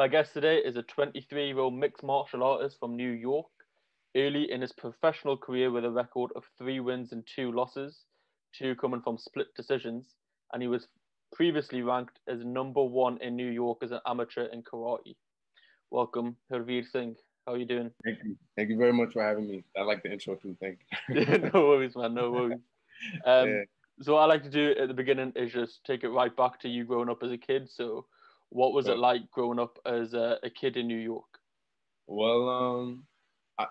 My guest today is a 23 year old mixed martial artist from New York. Early in his professional career, with a record of three wins and two losses, two coming from split decisions, and he was previously ranked as number one in New York as an amateur in karate. Welcome, Harveer Singh. How are you doing? Thank you. Thank you very much for having me. I like the intro too. Thank you. no worries, man. No worries. Um, yeah. So what I like to do at the beginning is just take it right back to you growing up as a kid. So, what was it like growing up as a, a kid in New York? Well, um,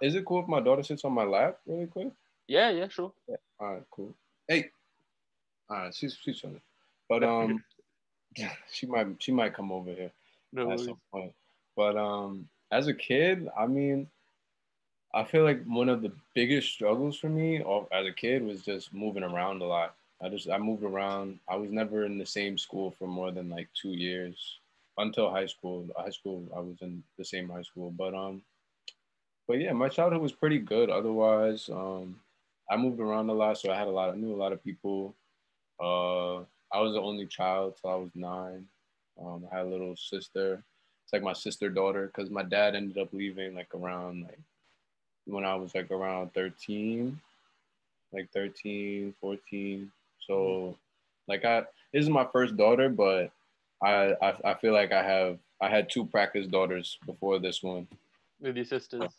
is it cool if my daughter sits on my lap really quick? Yeah, yeah, sure. Yeah. All right, cool. Hey, all right, she's she's on it, but um, she might she might come over here no at some point. But um, as a kid, I mean, I feel like one of the biggest struggles for me as a kid was just moving around a lot. I just I moved around. I was never in the same school for more than like two years until high school. High school, I was in the same high school, but um, but yeah, my childhood was pretty good. Otherwise, um, I moved around a lot, so I had a lot. I knew a lot of people. Uh, I was the only child till I was nine. Um, I had a little sister. It's like my sister daughter because my dad ended up leaving like around like when I was like around 13, like 13, 14. So like I this is my first daughter, but I, I I feel like I have I had two practice daughters before this one. With your sisters.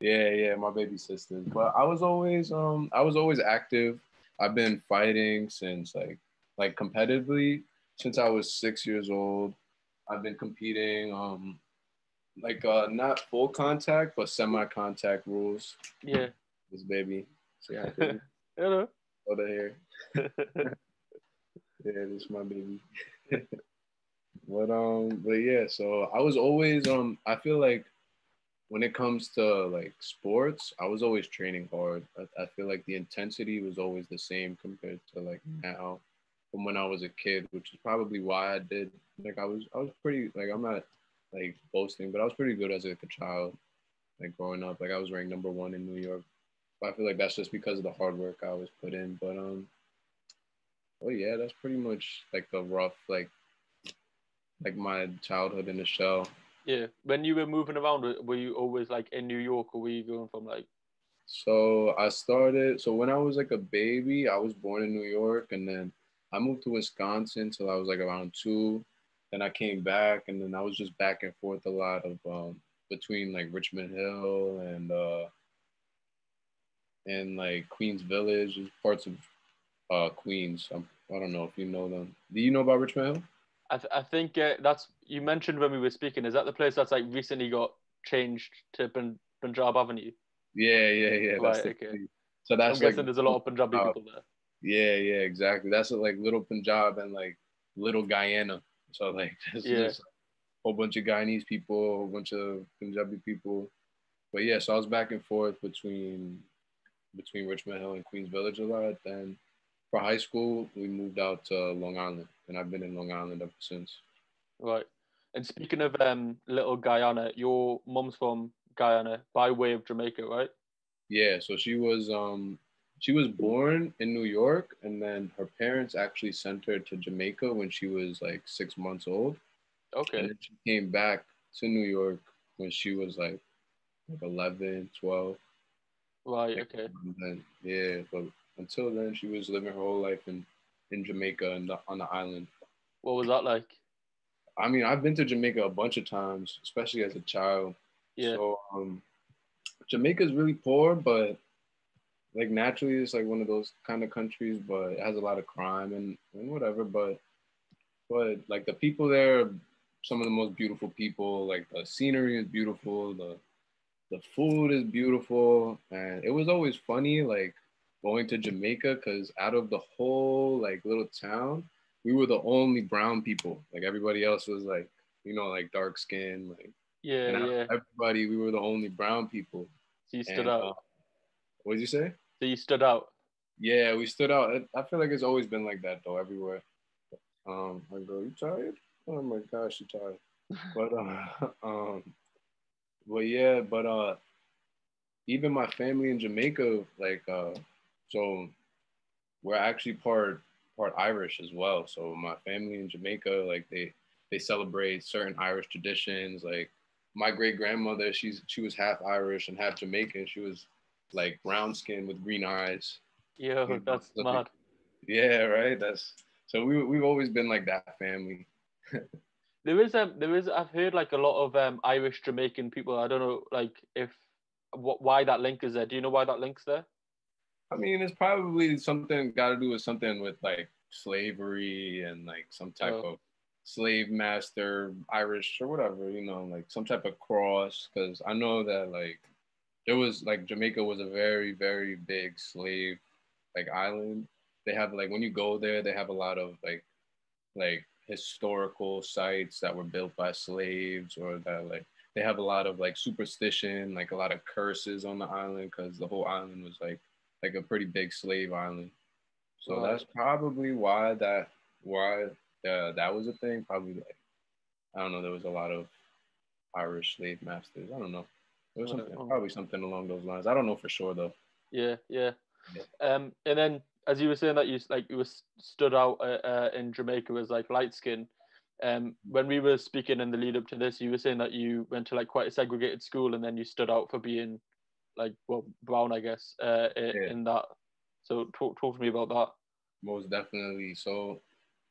Yeah, yeah, my baby sisters. But I was always um I was always active. I've been fighting since like like competitively since I was six years old. I've been competing um like uh not full contact but semi contact rules. Yeah. This baby. So yeah. Hello. Over here. yeah, this is my baby. but um, but yeah, so I was always um I feel like when it comes to like sports, I was always training hard. I, I feel like the intensity was always the same compared to like now from when I was a kid, which is probably why I did like I was I was pretty like I'm not like boasting, but I was pretty good as like a child, like growing up. Like I was ranked number one in New York. But I feel like that's just because of the hard work I always put in. But um, oh yeah, that's pretty much like the rough like like my childhood in the show. Yeah. When you were moving around, were you always like in New York, or were you going from like? So I started. So when I was like a baby, I was born in New York, and then I moved to Wisconsin till I was like around two. Then I came back, and then I was just back and forth a lot of um, between like Richmond Hill and uh, and like Queens Village, parts of uh, Queens. I'm, I don't know if you know them. Do you know about Richmond Hill? I, th- I think uh, that's you mentioned when we were speaking. Is that the place that's like recently got changed to Pun- Punjab Avenue? Yeah, yeah, yeah. Right, okay. Place. So that's I'm like, guessing there's a lot of Punjabi uh, people there. Yeah, yeah, exactly. That's like little Punjab and like little Guyana. So like, yeah. just a whole bunch of Guyanese people, a whole bunch of Punjabi people. But yeah, so I was back and forth between between Richmond Hill and Queens Village a lot. Then for high school, we moved out to Long Island, and I've been in Long Island ever since. Right. And speaking of um, little Guyana, your mom's from Guyana by way of Jamaica, right? Yeah. So she was um she was born in New York, and then her parents actually sent her to Jamaica when she was like six months old. Okay. And she came back to New York when she was like like 11, 12. Right. Okay. Then, yeah, but until then, she was living her whole life in in Jamaica and on the island. What was that like? I mean, I've been to Jamaica a bunch of times, especially as a child. Yeah. So um, Jamaica's really poor, but like naturally, it's like one of those kind of countries, but it has a lot of crime and, and whatever. But but like the people there, some of the most beautiful people. Like the scenery is beautiful. The the food is beautiful, and it was always funny. Like going to Jamaica because out of the whole like little town, we were the only brown people. Like everybody else was like, you know, like dark skin, like yeah, yeah. Everybody, we were the only brown people. So you stood and, out. Uh, what did you say? So you stood out. Yeah, we stood out. I feel like it's always been like that though, everywhere. Um, I go, you tired? Oh my gosh, you tired. but uh, um, but yeah, but uh, even my family in Jamaica, like uh, so we're actually part part Irish as well. So my family in Jamaica, like they they celebrate certain Irish traditions. Like my great grandmother, she's she was half Irish and half Jamaican. She was like brown skin with green eyes. Yeah, that's mad. Yeah, right. That's so we we've always been like that family. there is um there is I've heard like a lot of um Irish Jamaican people. I don't know like if what why that link is there. Do you know why that link's there? I mean, it's probably something got to do with something with like slavery and like some type oh. of slave master Irish or whatever, you know, like some type of cross. Because I know that like there was like Jamaica was a very very big slave like island. They have like when you go there, they have a lot of like like historical sites that were built by slaves or that like they have a lot of like superstition, like a lot of curses on the island because the whole island was like like a pretty big slave island. So that's probably why that why uh, that was a thing. Probably like I don't know. There was a lot of Irish slave masters. I don't know. There was something, probably something along those lines. I don't know for sure though. Yeah, yeah. yeah. Um, and then as you were saying that you like you were stood out uh, uh, in Jamaica was like light skin. Um, when we were speaking in the lead up to this, you were saying that you went to like quite a segregated school, and then you stood out for being like well brown, I guess, uh, in, yeah. in that. So talk talk to me about that. Most definitely. So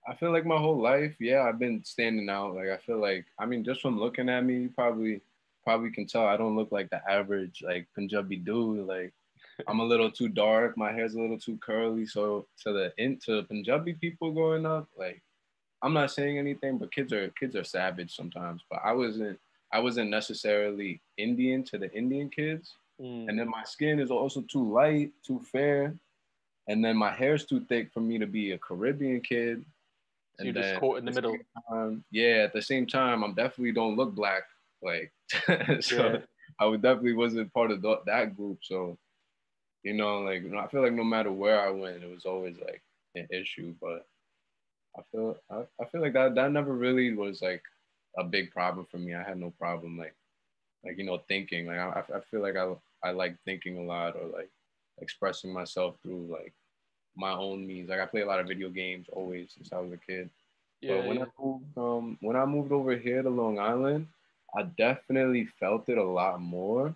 I feel like my whole life, yeah, I've been standing out. Like I feel like I mean, just from looking at me, you probably probably can tell I don't look like the average like Punjabi dude. Like I'm a little too dark. My hair's a little too curly. So to the into Punjabi people growing up, like I'm not saying anything, but kids are kids are savage sometimes. But I wasn't I wasn't necessarily Indian to the Indian kids. Mm. And then my skin is also too light, too fair. And then my hair's too thick for me to be a Caribbean kid. So and you're just caught in the, the middle. Time, yeah, at the same time, I'm definitely don't look black. Like, so yeah. I would definitely wasn't part of the, that group. So you know, like I feel like no matter where I went, it was always like an issue. But I feel I, I feel like that that never really was like a big problem for me. I had no problem like like you know thinking. Like I I feel like I I like thinking a lot or like expressing myself through like my own means. Like I play a lot of video games always since I was a kid. Yeah. But when yeah. I moved um when I moved over here to Long Island, I definitely felt it a lot more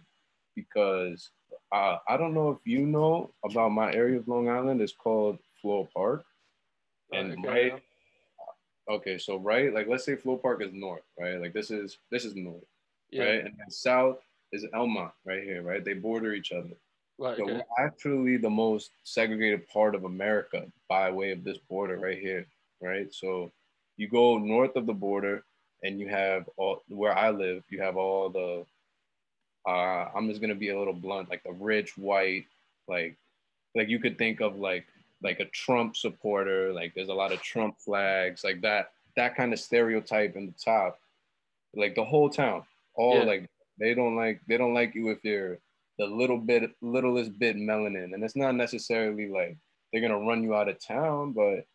because uh, I don't know if you know about my area of Long Island. It's called Floral Park, and okay. right. Okay, so right, like let's say Floral Park is north, right? Like this is this is north, yeah. right? And then south is Elmont, right here, right? They border each other. Right. So okay. we're actually the most segregated part of America by way of this border right here, right? So you go north of the border, and you have all where I live. You have all the uh, I'm just gonna be a little blunt, like the rich white, like like you could think of like like a Trump supporter, like there's a lot of Trump flags, like that that kind of stereotype in the top, like the whole town, all yeah. like they don't like they don't like you if you're the little bit littlest bit melanin, and it's not necessarily like they're gonna run you out of town, but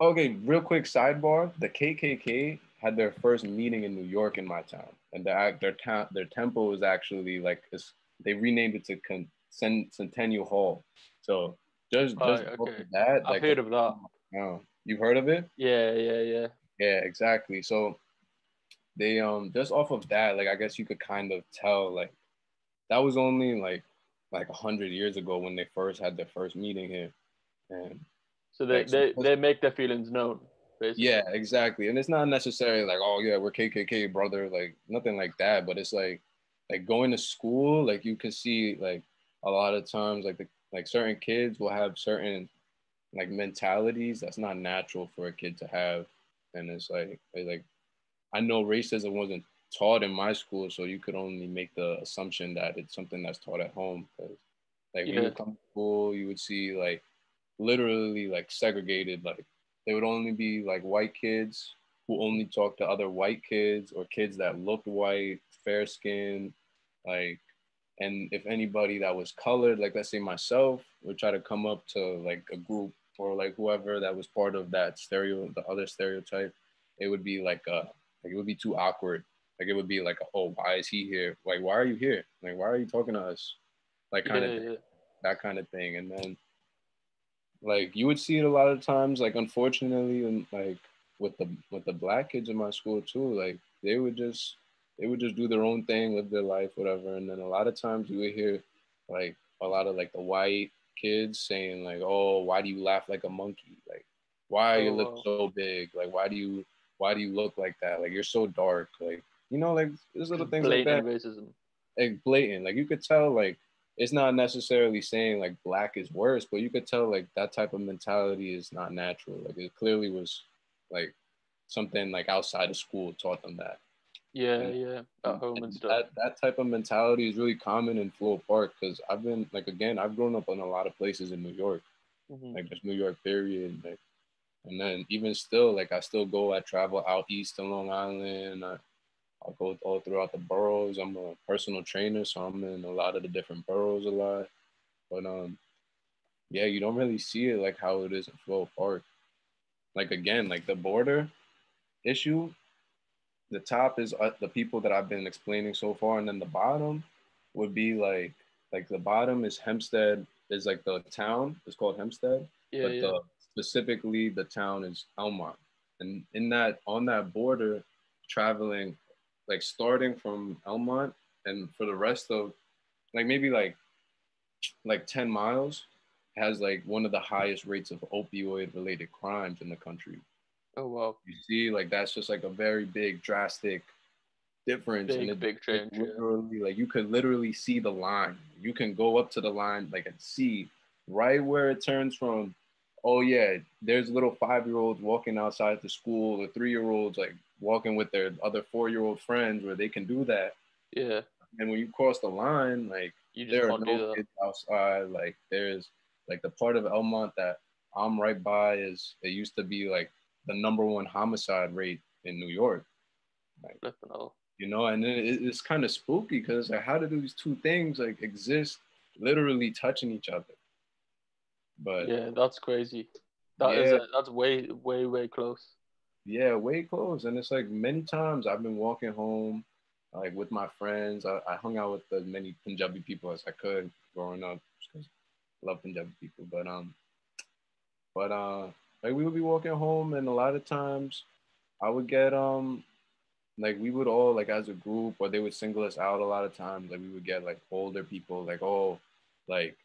okay, real quick sidebar, the KKK had their first meeting in New York in my town, and their their town their temple was actually like they renamed it to Con- Centennial Hall. So just oh, just okay. that, I've like, heard of that. Oh, you've heard of it? Yeah, yeah, yeah. Yeah, exactly. So they um just off of that, like I guess you could kind of tell like that was only like like a hundred years ago when they first had their first meeting here, and so they like, they, they make their feelings known. Basically. Yeah, exactly. And it's not necessarily like, oh yeah, we're KKK brother, like nothing like that. But it's like, like going to school, like you can see like a lot of times, like the like certain kids will have certain like mentalities that's not natural for a kid to have, and it's like like I know racism wasn't taught in my school, so you could only make the assumption that it's something that's taught at home. Because like yeah. when you come to school, you would see like literally like segregated like they would only be like white kids who only talk to other white kids or kids that looked white, fair skinned, like, and if anybody that was colored, like let's say myself, would try to come up to like a group or like whoever that was part of that stereo, the other stereotype, it would be like uh like it would be too awkward. Like it would be like, oh, why is he here? Like, why are you here? Like, why are you talking to us? Like kind yeah, of yeah. that kind of thing. And then like you would see it a lot of times. Like unfortunately, and like with the with the black kids in my school too, like they would just they would just do their own thing, live their life, whatever. And then a lot of times you would hear like a lot of like the white kids saying like, "Oh, why do you laugh like a monkey? Like, why are your oh, lips so big? Like, why do you why do you look like that? Like, you're so dark. Like, you know, like there's little things blatant like that. racism. Like blatant. Like you could tell like it's not necessarily saying like black is worse, but you could tell like that type of mentality is not natural. Like it clearly was like something like outside of school taught them that. Yeah, and, yeah, at home and, and stuff. That, that type of mentality is really common in Floral Park because I've been like again, I've grown up in a lot of places in New York, mm-hmm. like just New York period, like, and then even still, like I still go, I travel out east to Long Island. I, I'll go all throughout the boroughs. I'm a personal trainer, so I'm in a lot of the different boroughs a lot. But um, yeah, you don't really see it like how it is in Floral Park. Like again, like the border issue, the top is uh, the people that I've been explaining so far, and then the bottom would be like like the bottom is Hempstead is like the town. It's called Hempstead, yeah, but yeah. The, specifically the town is Elmont, and in that on that border, traveling like starting from Elmont and for the rest of like maybe like like 10 miles has like one of the highest rates of opioid related crimes in the country. Oh wow. You see, like that's just like a very big drastic difference. Big, and it, big change. Literally, yeah. like you could literally see the line. You can go up to the line like and see right where it turns from, oh yeah, there's little five-year-olds walking outside the school, or three-year-olds like walking with their other four-year-old friends where they can do that. Yeah. And when you cross the line, like there are no kids outside. Like there's like the part of Elmont that I'm right by is it used to be like the number one homicide rate in New York. Like, you know, and it, it's kind of spooky because like, how do these two things like exist, literally touching each other? But yeah, that's crazy. That yeah. is a, that's way, way, way close. Yeah, way close. And it's like many times I've been walking home, like with my friends. I, I hung out with as many Punjabi people as I could growing up because I love Punjabi people. But um, but uh, like we would be walking home, and a lot of times I would get um, like we would all like as a group, or they would single us out a lot of times. Like we would get like older people, like oh, like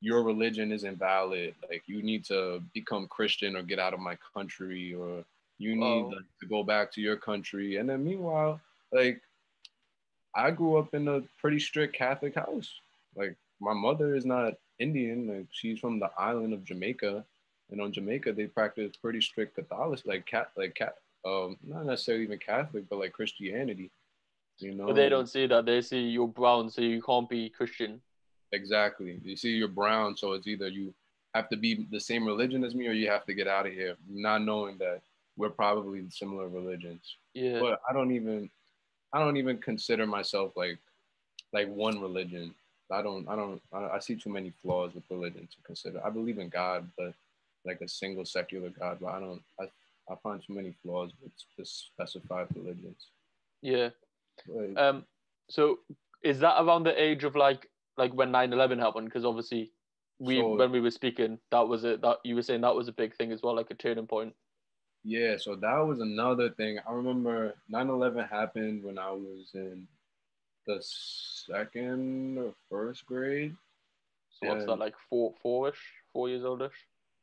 your religion is invalid. Like you need to become Christian or get out of my country, or you need oh. like, to go back to your country. And then meanwhile, like I grew up in a pretty strict Catholic house. Like my mother is not Indian. Like she's from the island of Jamaica, and on Jamaica they practice pretty strict Catholic, like cat, like cat, um, not necessarily even Catholic, but like Christianity. You know, but they don't see that. They see you're brown, so you can't be Christian. Exactly. You see you're brown, so it's either you have to be the same religion as me, or you have to get out of here, not knowing that we're probably similar religions. Yeah. But I don't even I don't even consider myself like like one religion. I don't I don't I, I see too many flaws with religion to consider. I believe in God, but like a single secular God, but I don't I I find too many flaws with just specified religions. Yeah. Like, um so is that around the age of like like when 9-11 happened? Because obviously we so, when we were speaking, that was it that you were saying that was a big thing as well, like a turning point. Yeah, so that was another thing. I remember 9/11 happened when I was in the second or first grade. So what's that like four four-ish, four years oldish?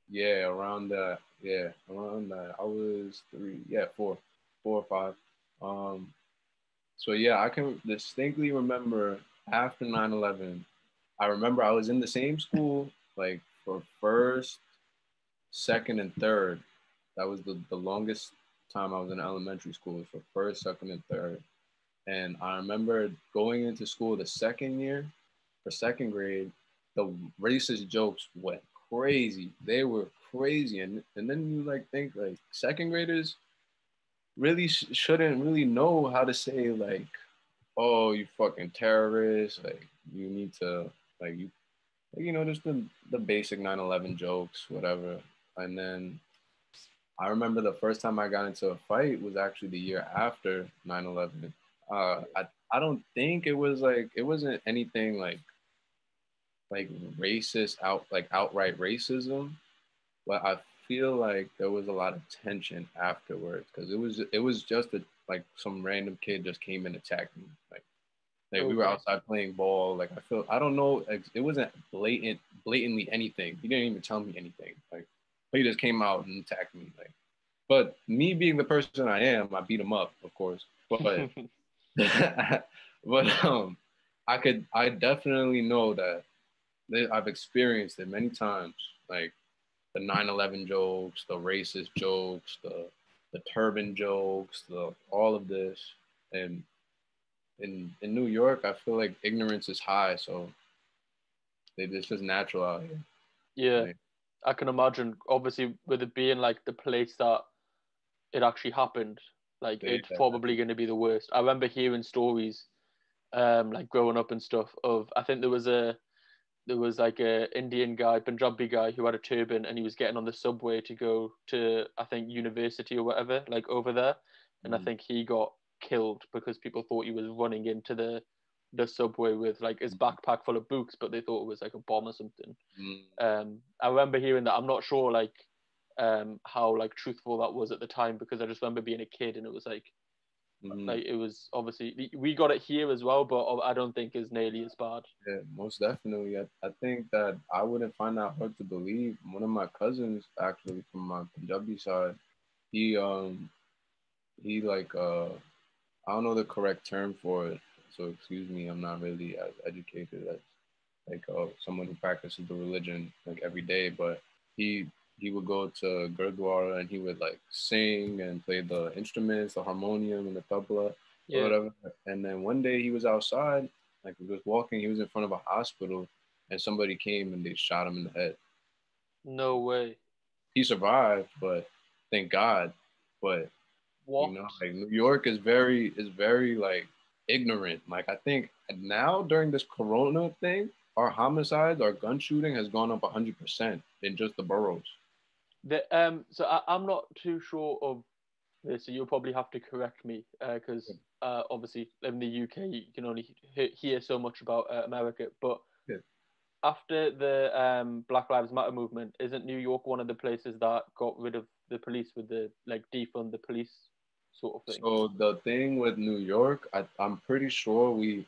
Yeah, around that. Yeah, around that. I was three, yeah, four, four or five. Um so yeah, I can distinctly remember after 9/11, I remember I was in the same school like for first, second, and third that was the, the longest time I was in elementary school was for first, second, and third. And I remember going into school the second year for second grade, the racist jokes went crazy. They were crazy. And, and then you like think like second graders really sh- shouldn't really know how to say like, oh, you fucking terrorist. Like you need to like you, you know, just the, the basic 9-11 jokes, whatever. And then I remember the first time I got into a fight was actually the year after 9/11. Uh, I I don't think it was like it wasn't anything like like racist out like outright racism, but I feel like there was a lot of tension afterwards because it was it was just a, like some random kid just came and attacked me. Like, like okay. we were outside playing ball. Like I feel I don't know. It wasn't blatant, blatantly anything. He didn't even tell me anything. Like he just came out and attacked me. Like, but me being the person I am, I beat him up, of course. But but um, I could I definitely know that I've experienced it many times. Like the 9/11 jokes, the racist jokes, the the turban jokes, the all of this, and in in New York, I feel like ignorance is high, so it's just natural out here. Yeah, I can imagine. Obviously, with it being like the place that it actually happened, like it's probably going to be the worst. I remember hearing stories, um, like growing up and stuff. Of I think there was a there was like a Indian guy, Punjabi guy who had a turban and he was getting on the subway to go to I think university or whatever, like over there. And mm. I think he got killed because people thought he was running into the the subway with like his mm. backpack full of books, but they thought it was like a bomb or something. Mm. Um, I remember hearing that. I'm not sure like um, how like truthful that was at the time because I just remember being a kid and it was like Mm-hmm. Like it was obviously we got it here as well, but I don't think it's nearly as bad. Yeah, most definitely. I, I think that I wouldn't find that hard to believe. One of my cousins, actually from my Punjabi side, he um he like uh I don't know the correct term for it, so excuse me. I'm not really as educated as like uh, someone who practices the religion like every day, but he he would go to Gurdwara and he would like sing and play the instruments, the harmonium and the tabla yeah. or whatever. And then one day he was outside, like he was walking, he was in front of a hospital and somebody came and they shot him in the head. No way. He survived, but thank God. But you know, like New York is very is very like ignorant. Like I think now during this corona thing, our homicides, our gun shooting has gone up 100% in just the boroughs. The, um, so I, am not too sure of this, so you'll probably have to correct me because uh, uh, obviously in the UK you can only he- hear so much about uh, America. But yeah. after the um, Black Lives Matter movement, isn't New York one of the places that got rid of the police with the like defund the police sort of thing? So the thing with New York, I, I'm pretty sure we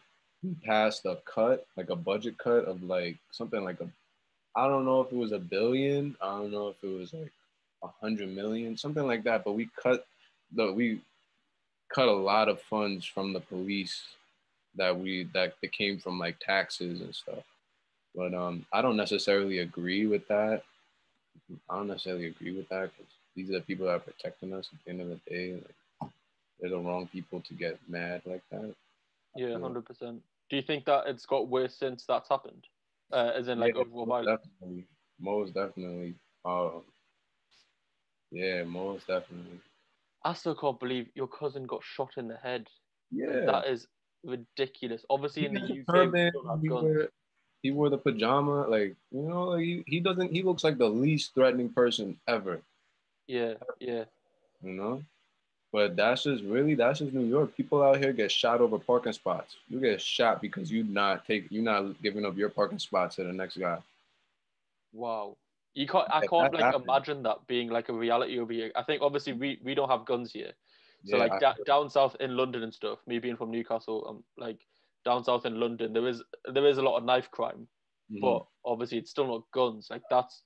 passed a cut, like a budget cut of like something like a I don't know if it was a billion. I don't know if it was like a hundred million, something like that. But we cut the we cut a lot of funds from the police that we that, that came from like taxes and stuff. But um, I don't necessarily agree with that. I don't necessarily agree with that because these are the people that are protecting us at the end of the day. Like, they're the wrong people to get mad like that. Yeah, hundred percent. Do you think that it's got worse since that's happened? Uh, as in like yeah, overall most definitely, most definitely. Um, yeah, most definitely. I still can't believe your cousin got shot in the head. Yeah, that is ridiculous. Obviously, in the UK, he wore, he wore the pajama. Like you know, like he, he doesn't. He looks like the least threatening person ever. Yeah, yeah. You know, but that's just really that's just New York. People out here get shot over parking spots. You get shot because you not take you not giving up your parking spot to the next guy. Wow. You can't I can't like imagine that being like a reality over here. I think obviously we, we don't have guns here. So yeah, like da- down south in London and stuff, me being from Newcastle, um like down south in London, there is there is a lot of knife crime. Mm-hmm. But obviously it's still not guns. Like that's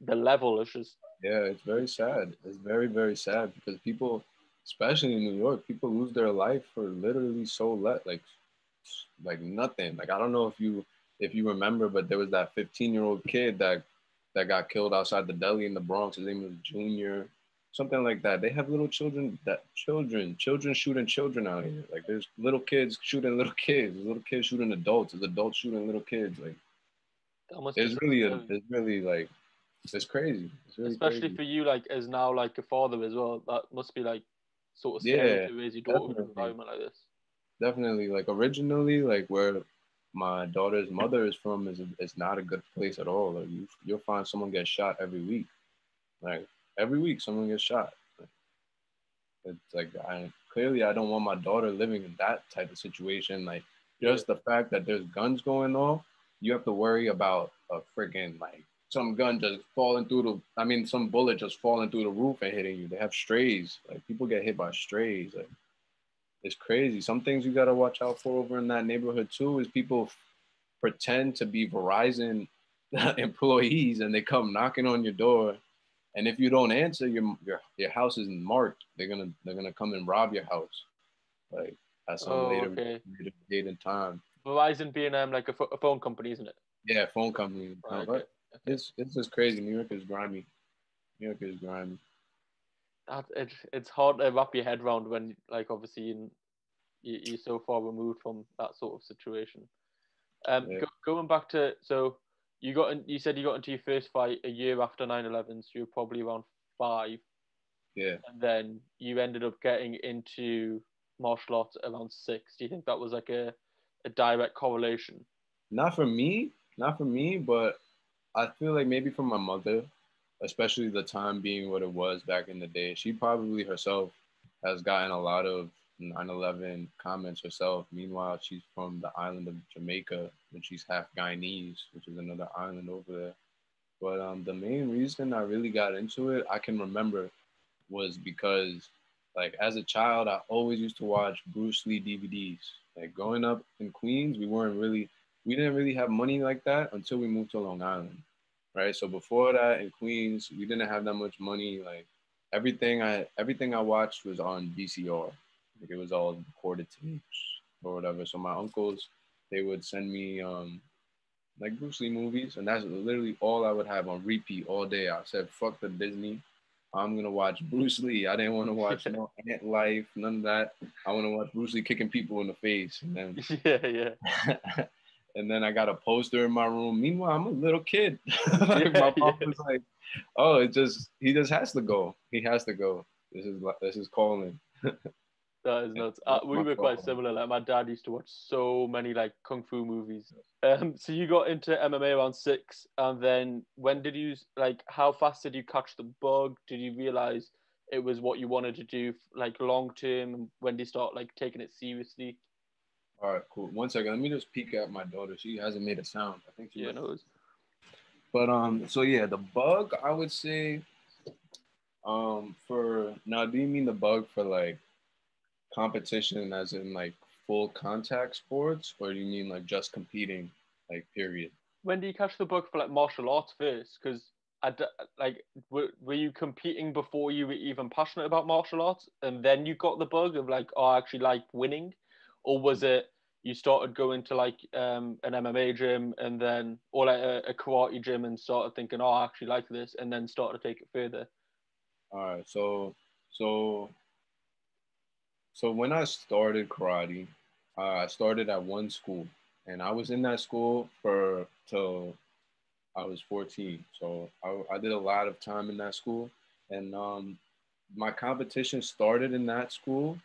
the level is just Yeah, it's very sad. It's very, very sad because people especially in New York, people lose their life for literally so let like like nothing. Like I don't know if you if you remember, but there was that 15 year old kid that that got killed outside the deli in the Bronx. His name was Junior, something like that. They have little children that children children shooting children out here. Like there's little kids shooting little kids. There's little kids shooting adults. There's adults shooting little kids. Like it's really a, it's really like it's crazy. It's really Especially crazy. for you, like as now like a father as well. That must be like sort of scary yeah, to raise your daughter in an environment like this. Definitely, like originally, like where my daughter's mother is from is is not a good place at all. Like you you'll find someone get shot every week, like every week someone gets shot. It's like I clearly I don't want my daughter living in that type of situation. Like just the fact that there's guns going off, you have to worry about a freaking like some gun just falling through the. I mean, some bullet just falling through the roof and hitting you. They have strays. Like people get hit by strays. Like it's crazy. Some things you gotta watch out for over in that neighborhood too is people pretend to be Verizon employees and they come knocking on your door, and if you don't answer, your your your house isn't marked. They're gonna they're gonna come and rob your house, like at some oh, later, okay. later date and time. Verizon being um like a, phone company, isn't it? Yeah, phone company. Right, okay. It's it's just crazy. New York is grimy. New York is grimy. That it, it's hard to wrap your head around when like obviously in, you, you're so far removed from that sort of situation. Um, yeah. go, going back to so you got in, you said you got into your first fight a year after 9-11, so you're probably around five. Yeah. And then you ended up getting into martial arts around six. Do you think that was like a, a direct correlation? Not for me, not for me, but I feel like maybe for my mother, especially the time being what it was back in the day, she probably herself has gotten a lot of 9/11 comments herself. Meanwhile, she's from the island of Jamaica, and she's half Guyanese, which is another island over there. But um, the main reason I really got into it, I can remember, was because, like, as a child, I always used to watch Bruce Lee DVDs. Like growing up in Queens, we weren't really we didn't really have money like that until we moved to Long Island, right? So before that in Queens, we didn't have that much money. Like everything I everything I watched was on VCR. Like it was all recorded tapes or whatever. So my uncles, they would send me um like Bruce Lee movies, and that's literally all I would have on repeat all day. I said, "Fuck the Disney." I'm gonna watch Bruce Lee. I didn't want to watch no Ant Life, none of that. I want to watch Bruce Lee kicking people in the face. And then, yeah, yeah. and then I got a poster in my room. Meanwhile, I'm a little kid. like my mom was like, "Oh, it just he just has to go. He has to go. This is this is calling." that is nuts. Uh, we were quite similar. Like my dad used to watch so many like kung fu movies. Um, so you got into MMA around six, and then when did you like? How fast did you catch the bug? Did you realize it was what you wanted to do, like long term? When did you start like taking it seriously? All right, cool. One second. Let me just peek at my daughter. She hasn't made a sound. I think she yeah, knows. But um, so yeah, the bug I would say, um, for now, do you mean the bug for like competition, as in like full contact sports, or do you mean like just competing, like period? When do you catch the bug for like martial arts first? Because I like were, were you competing before you were even passionate about martial arts, and then you got the bug of like, oh, I actually like winning, or was it you started going to like um, an MMA gym and then or like a, a, karate gym and started thinking, oh, I actually like this, and then started to take it further. All right, so so so when I started karate, uh, I started at one school, and I was in that school for till I was 14. So I, I did a lot of time in that school, and um, my competition started in that school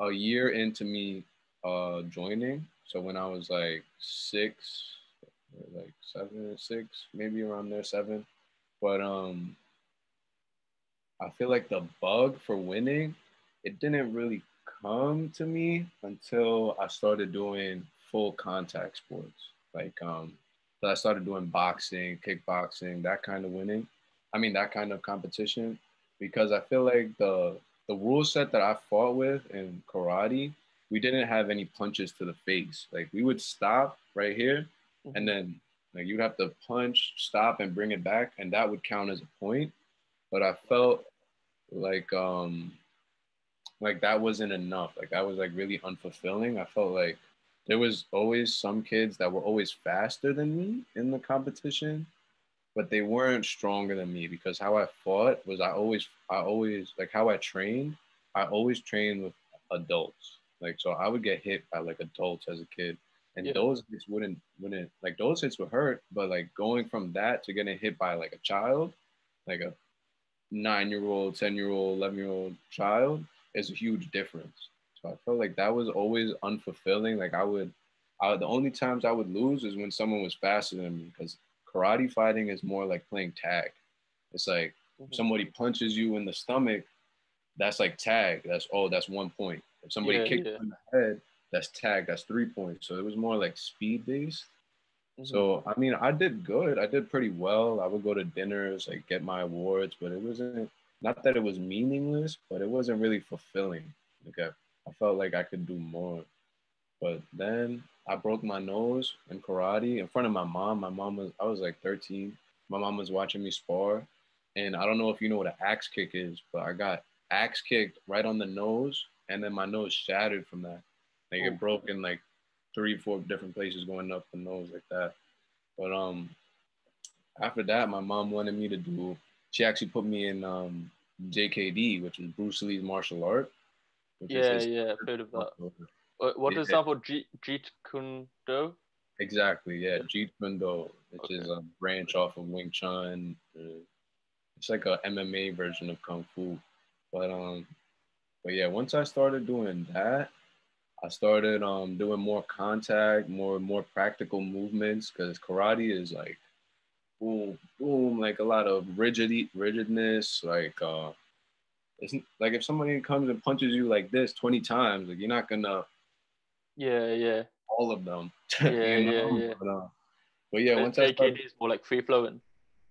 a year into me uh, joining. So when I was like six, like seven or six, maybe around there, seven. But um, I feel like the bug for winning, it didn't really come to me until I started doing full contact sports. Like um, so I started doing boxing, kickboxing, that kind of winning. I mean that kind of competition, because I feel like the the rule set that I fought with in karate we didn't have any punches to the face. Like we would stop right here, mm-hmm. and then like you'd have to punch, stop, and bring it back, and that would count as a point. But I felt like um like that wasn't enough. Like that was like really unfulfilling. I felt like there was always some kids that were always faster than me in the competition, but they weren't stronger than me because how I fought was I always I always like how I trained. I always trained with adults. Like so, I would get hit by like adults as a kid, and yeah. those hits wouldn't wouldn't like those hits would hurt. But like going from that to getting hit by like a child, like a nine year old, ten year old, eleven year old child, is a huge difference. So I felt like that was always unfulfilling. Like I would, I, the only times I would lose is when someone was faster than me because karate fighting is more like playing tag. It's like mm-hmm. somebody punches you in the stomach, that's like tag. That's oh, that's one point. If somebody yeah, kicked yeah. in the head, that's tag, that's three points. So it was more like speed based. Mm-hmm. So I mean, I did good. I did pretty well. I would go to dinners, like get my awards, but it wasn't not that it was meaningless, but it wasn't really fulfilling. Like I, I felt like I could do more. But then I broke my nose in karate in front of my mom. My mom was I was like 13. My mom was watching me spar, and I don't know if you know what an axe kick is, but I got axe kicked right on the nose, and then my nose shattered from that. Like it broke in like three, four different places going up the nose like that. But um, after that, my mom wanted me to do. She actually put me in um JKD, which is Bruce Lee's martial art. Yeah, yeah, heard of that. What does that for Jeet Kune Do? Exactly, yeah, Jeet Kune Do, which okay. is a branch off of Wing Chun. It's like a MMA version of Kung Fu. But um, but yeah, once I started doing that, I started um doing more contact, more more practical movements because karate is like boom, boom, like a lot of rigidity, rigidness, like uh it's like if somebody comes and punches you like this 20 times, like you're not gonna Yeah, yeah. All of them. Yeah, you know? yeah, yeah. But, uh, but yeah, once I started, is more like free flowing.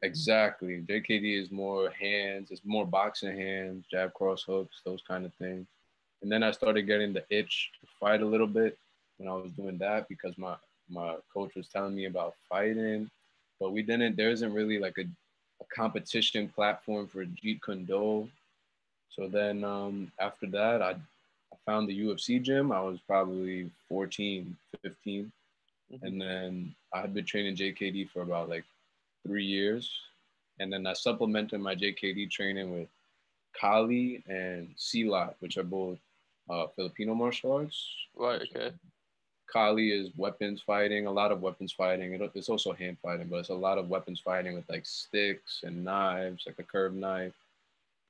Exactly. JKD is more hands, it's more boxing hands, jab cross hooks, those kind of things. And then I started getting the itch to fight a little bit when I was doing that because my my coach was telling me about fighting, but we didn't. There isn't really like a, a competition platform for Jeet Kune Do. So then um, after that, I I found the UFC gym. I was probably 14, 15. Mm-hmm. And then I had been training JKD for about like three years. And then I supplemented my JKD training with Kali and Silat, which are both uh, Filipino martial arts. Right. Okay. Kali is weapons fighting, a lot of weapons fighting. It's also hand fighting, but it's a lot of weapons fighting with like sticks and knives, like a curved knife.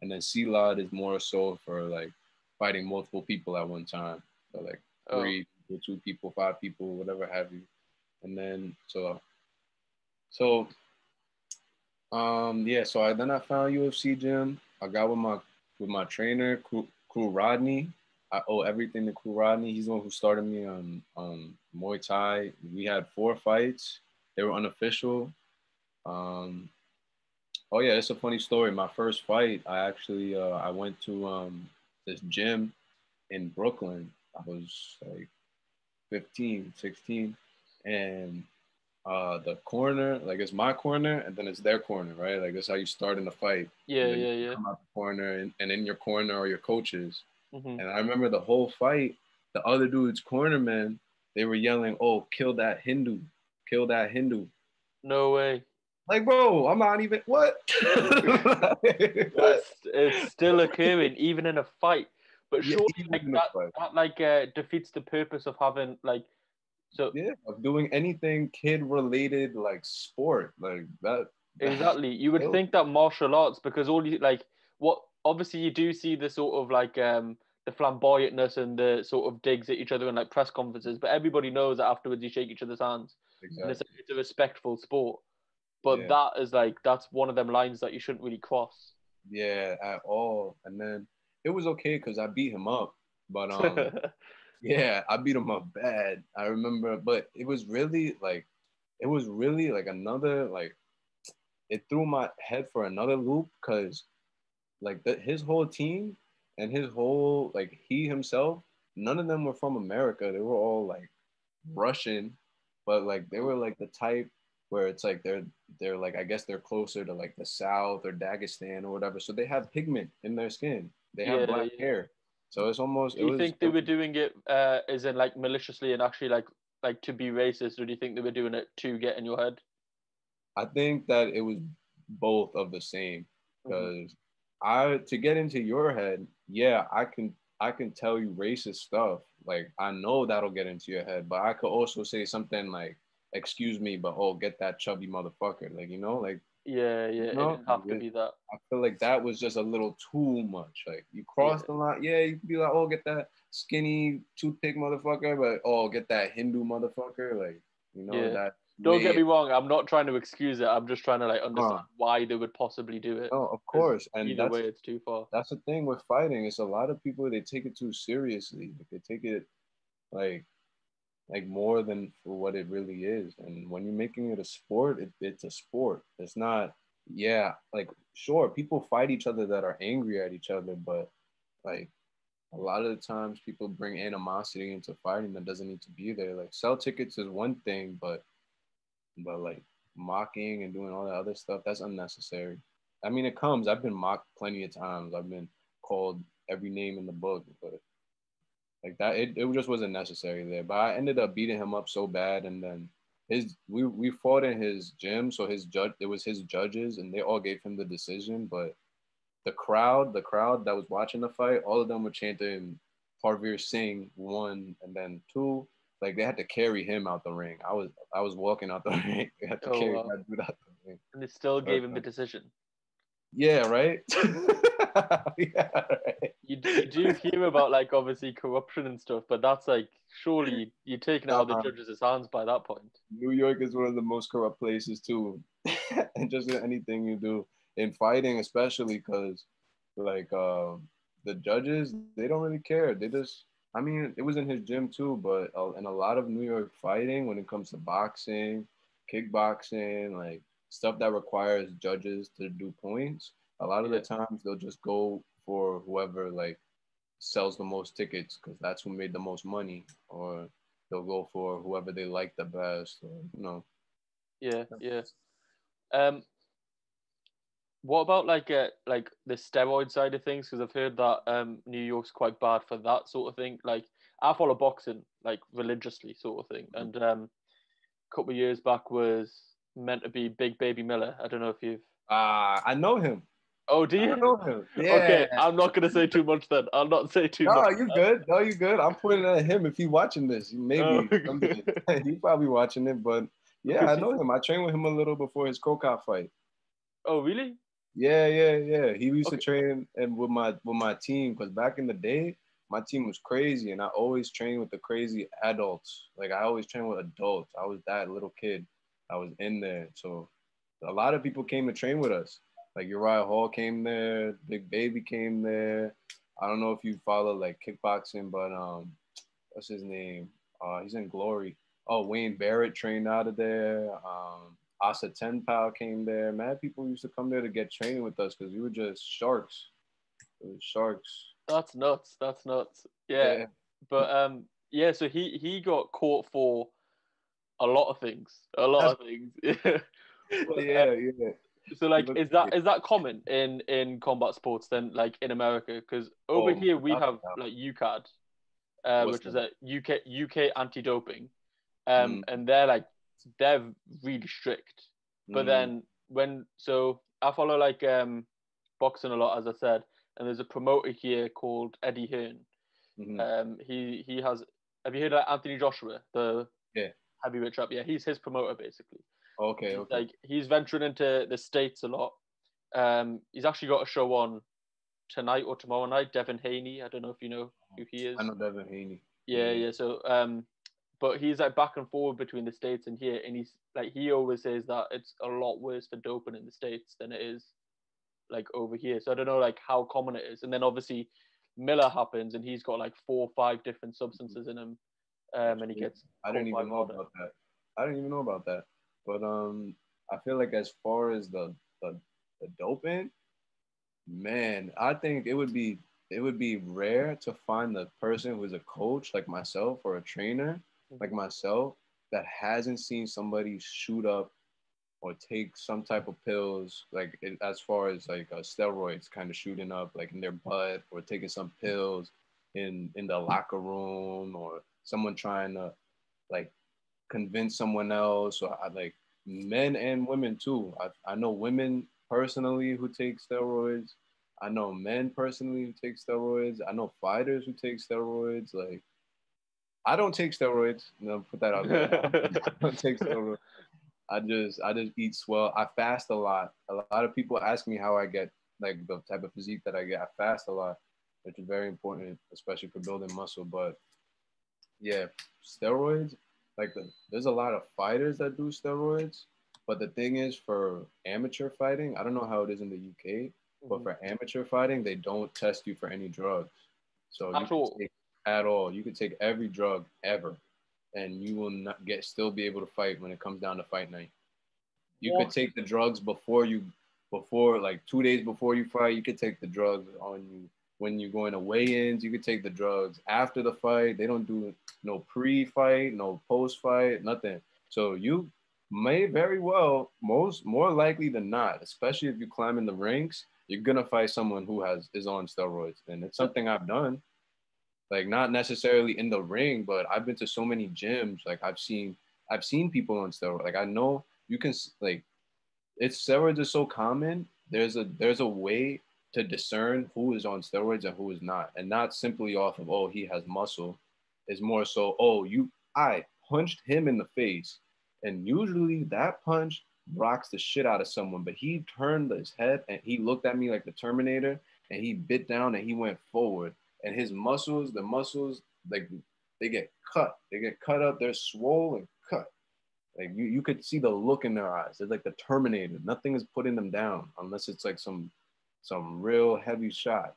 And then Silat is more so for like fighting multiple people at one time. So like oh. three, oh. two people, five people, whatever have you. And then so so um yeah, so I then I found UFC gym. I got with my with my trainer, Kru, Rodney. I owe everything to Kru Rodney. He's the one who started me on on Muay Thai. We had four fights. They were unofficial. Um, oh yeah, it's a funny story. My first fight, I actually uh, I went to um, this gym in Brooklyn. I was like 15, 16, and uh, the corner, like it's my corner, and then it's their corner, right? Like that's how you start in the fight. Yeah, yeah, yeah. Come out the corner, and, and in your corner are your coaches. Mm-hmm. And I remember the whole fight, the other dude's cornermen, they were yelling, "Oh, kill that Hindu, kill that Hindu." No way. Like, bro, I'm not even what. it's, it's still occurring even in a fight, but surely yeah, like that, that like uh, defeats the purpose of having like so yeah of doing anything kid related like sport like that. Exactly, you would think that martial arts because all you like what obviously you do see the sort of like um the flamboyantness and the sort of digs at each other in like press conferences, but everybody knows that afterwards you shake each other's hands. Exactly. And it's, a, it's a respectful sport. But yeah. that is like that's one of them lines that you shouldn't really cross. Yeah, at all. And then it was okay because I beat him up, but um, yeah, I beat him up bad. I remember, but it was really like, it was really like another like, it threw my head for another loop because like the, his whole team and his whole like he himself none of them were from america they were all like russian but like they were like the type where it's like they're they're like i guess they're closer to like the south or dagestan or whatever so they have pigment in their skin they have yeah, black yeah. hair so it's almost do you think they were doing it uh as in like maliciously and actually like like to be racist or do you think they were doing it to get in your head i think that it was both of the same because mm-hmm I to get into your head, yeah, I can I can tell you racist stuff. Like I know that'll get into your head, but I could also say something like, "Excuse me, but oh, get that chubby motherfucker." Like you know, like yeah, yeah, it have to be that. I feel like that was just a little too much. Like you crossed yeah. the line. Yeah, you could be like, "Oh, get that skinny toothpick motherfucker," but oh, get that Hindu motherfucker. Like you know yeah. that don't get me wrong. I'm not trying to excuse it. I'm just trying to like understand why they would possibly do it. Oh, of course. And either way, it's too far. That's the thing with fighting. It's a lot of people they take it too seriously. Like they take it like like more than for what it really is. And when you're making it a sport, it, it's a sport. It's not, yeah, like sure, people fight each other that are angry at each other, but like a lot of the times people bring animosity into fighting that doesn't need to be there. Like sell tickets is one thing, but but like mocking and doing all that other stuff, that's unnecessary. I mean, it comes. I've been mocked plenty of times. I've been called every name in the book, but like that, it, it just wasn't necessary there. But I ended up beating him up so bad, and then his we we fought in his gym, so his judge it was his judges, and they all gave him the decision. But the crowd, the crowd that was watching the fight, all of them were chanting Harveer Singh one, and then two. Like they had to carry him out the ring. I was I was walking out the ring. They had to oh, carry wow. that dude out the ring. And they still gave him the decision. Yeah, right. yeah, right. You, you do hear about like obviously corruption and stuff, but that's like surely you're taking out uh-huh. the judges' hands by that point. New York is one of the most corrupt places too, and just anything you do in fighting, especially because like uh, the judges they don't really care. They just I mean it was in his gym too, but uh, in a lot of New York fighting when it comes to boxing, kickboxing, like stuff that requires judges to do points, a lot of the times they'll just go for whoever like sells the most tickets because that's who made the most money, or they'll go for whoever they like the best, or you know. Yeah, yeah. Um, what about like uh, like the steroid side of things? Because I've heard that um New York's quite bad for that sort of thing. Like I follow boxing like religiously, sort of thing, mm-hmm. and um, a couple of years back was meant to be Big Baby Miller. I don't know if you've. Ah, uh, I know him. Oh, do you? Know him. Yeah. Okay, I'm not gonna say too much then. I'll not say too no, much. No, you good. No, you good. I'm pointing at him if he's watching this. Maybe oh. he's probably watching it, but yeah, I know him. I trained with him a little before his Cro Cop fight. Oh, really? Yeah, yeah, yeah. He used okay. to train and with my with my team because back in the day, my team was crazy, and I always trained with the crazy adults. Like I always trained with adults. I was that little kid. I was in there. So a lot of people came to train with us. Like Uriah Hall came there, Big Baby came there. I don't know if you follow like kickboxing, but um, what's his name? Uh, he's in Glory. Oh, Wayne Barrett trained out of there. Um, Asa Ten Pow came there. Mad people used to come there to get training with us because we were just sharks. sharks. That's nuts. That's nuts. Yeah. yeah. But um, yeah. So he he got caught for a lot of things. A lot of things. yeah, yeah. So like, is that is that common in in combat sports then, like in America? Because over oh, here we have like UKAD, uh, which is a UK UK anti doping, um, mm. and they're like they're really strict. But mm. then when so I follow like um boxing a lot, as I said, and there's a promoter here called Eddie Hearn. Mm-hmm. Um, he he has. Have you heard of Anthony Joshua, the yeah heavyweight champ. Yeah, he's his promoter basically. Okay, okay. Like he's venturing into the states a lot. Um, he's actually got a show on tonight or tomorrow night. Devin Haney. I don't know if you know who he is. I know Devin Haney. Yeah, yeah. So, um, but he's like back and forward between the states and here, and he's like he always says that it's a lot worse for doping in the states than it is like over here. So I don't know like how common it is. And then obviously Miller happens, and he's got like four or five different substances in him um, and he gets. I didn't even know about that. I didn't even know about that. But um, I feel like as far as the the, the doping, man, I think it would be it would be rare to find the person who's a coach like myself or a trainer mm-hmm. like myself that hasn't seen somebody shoot up or take some type of pills like it, as far as like uh, steroids kind of shooting up like in their butt or taking some pills in in the locker room or someone trying to like convince someone else or I, like men and women too. I, I know women personally who take steroids. I know men personally who take steroids. I know fighters who take steroids. Like, I don't take steroids. No, put that out there. I don't take steroids. I just I just eat swell. I fast a lot. A lot of people ask me how I get like the type of physique that I get. I fast a lot, which is very important, especially for building muscle. But yeah, steroids. Like the, there's a lot of fighters that do steroids, but the thing is, for amateur fighting, I don't know how it is in the UK, mm-hmm. but for amateur fighting, they don't test you for any drugs. So at all. Take, at all, you can take every drug ever, and you will not get still be able to fight when it comes down to fight night. You what? could take the drugs before you before like two days before you fight. You could take the drugs on you when you're going to weigh-ins. You could take the drugs after the fight. They don't do no pre-fight, no post-fight, nothing. So you may very well, most more likely than not, especially if you climb in the ranks, you're gonna fight someone who has is on steroids, and it's something I've done. Like not necessarily in the ring, but I've been to so many gyms. Like I've seen, I've seen people on steroids. Like I know you can like, it's steroids are so common. There's a there's a way to discern who is on steroids and who is not, and not simply off of oh he has muscle. Is more so oh you I punched him in the face and usually that punch rocks the shit out of someone. But he turned his head and he looked at me like the Terminator and he bit down and he went forward. And his muscles, the muscles, like they get cut. They get cut up. They're swollen, cut. Like you, you could see the look in their eyes. They're like the Terminator. Nothing is putting them down unless it's like some some real heavy shot.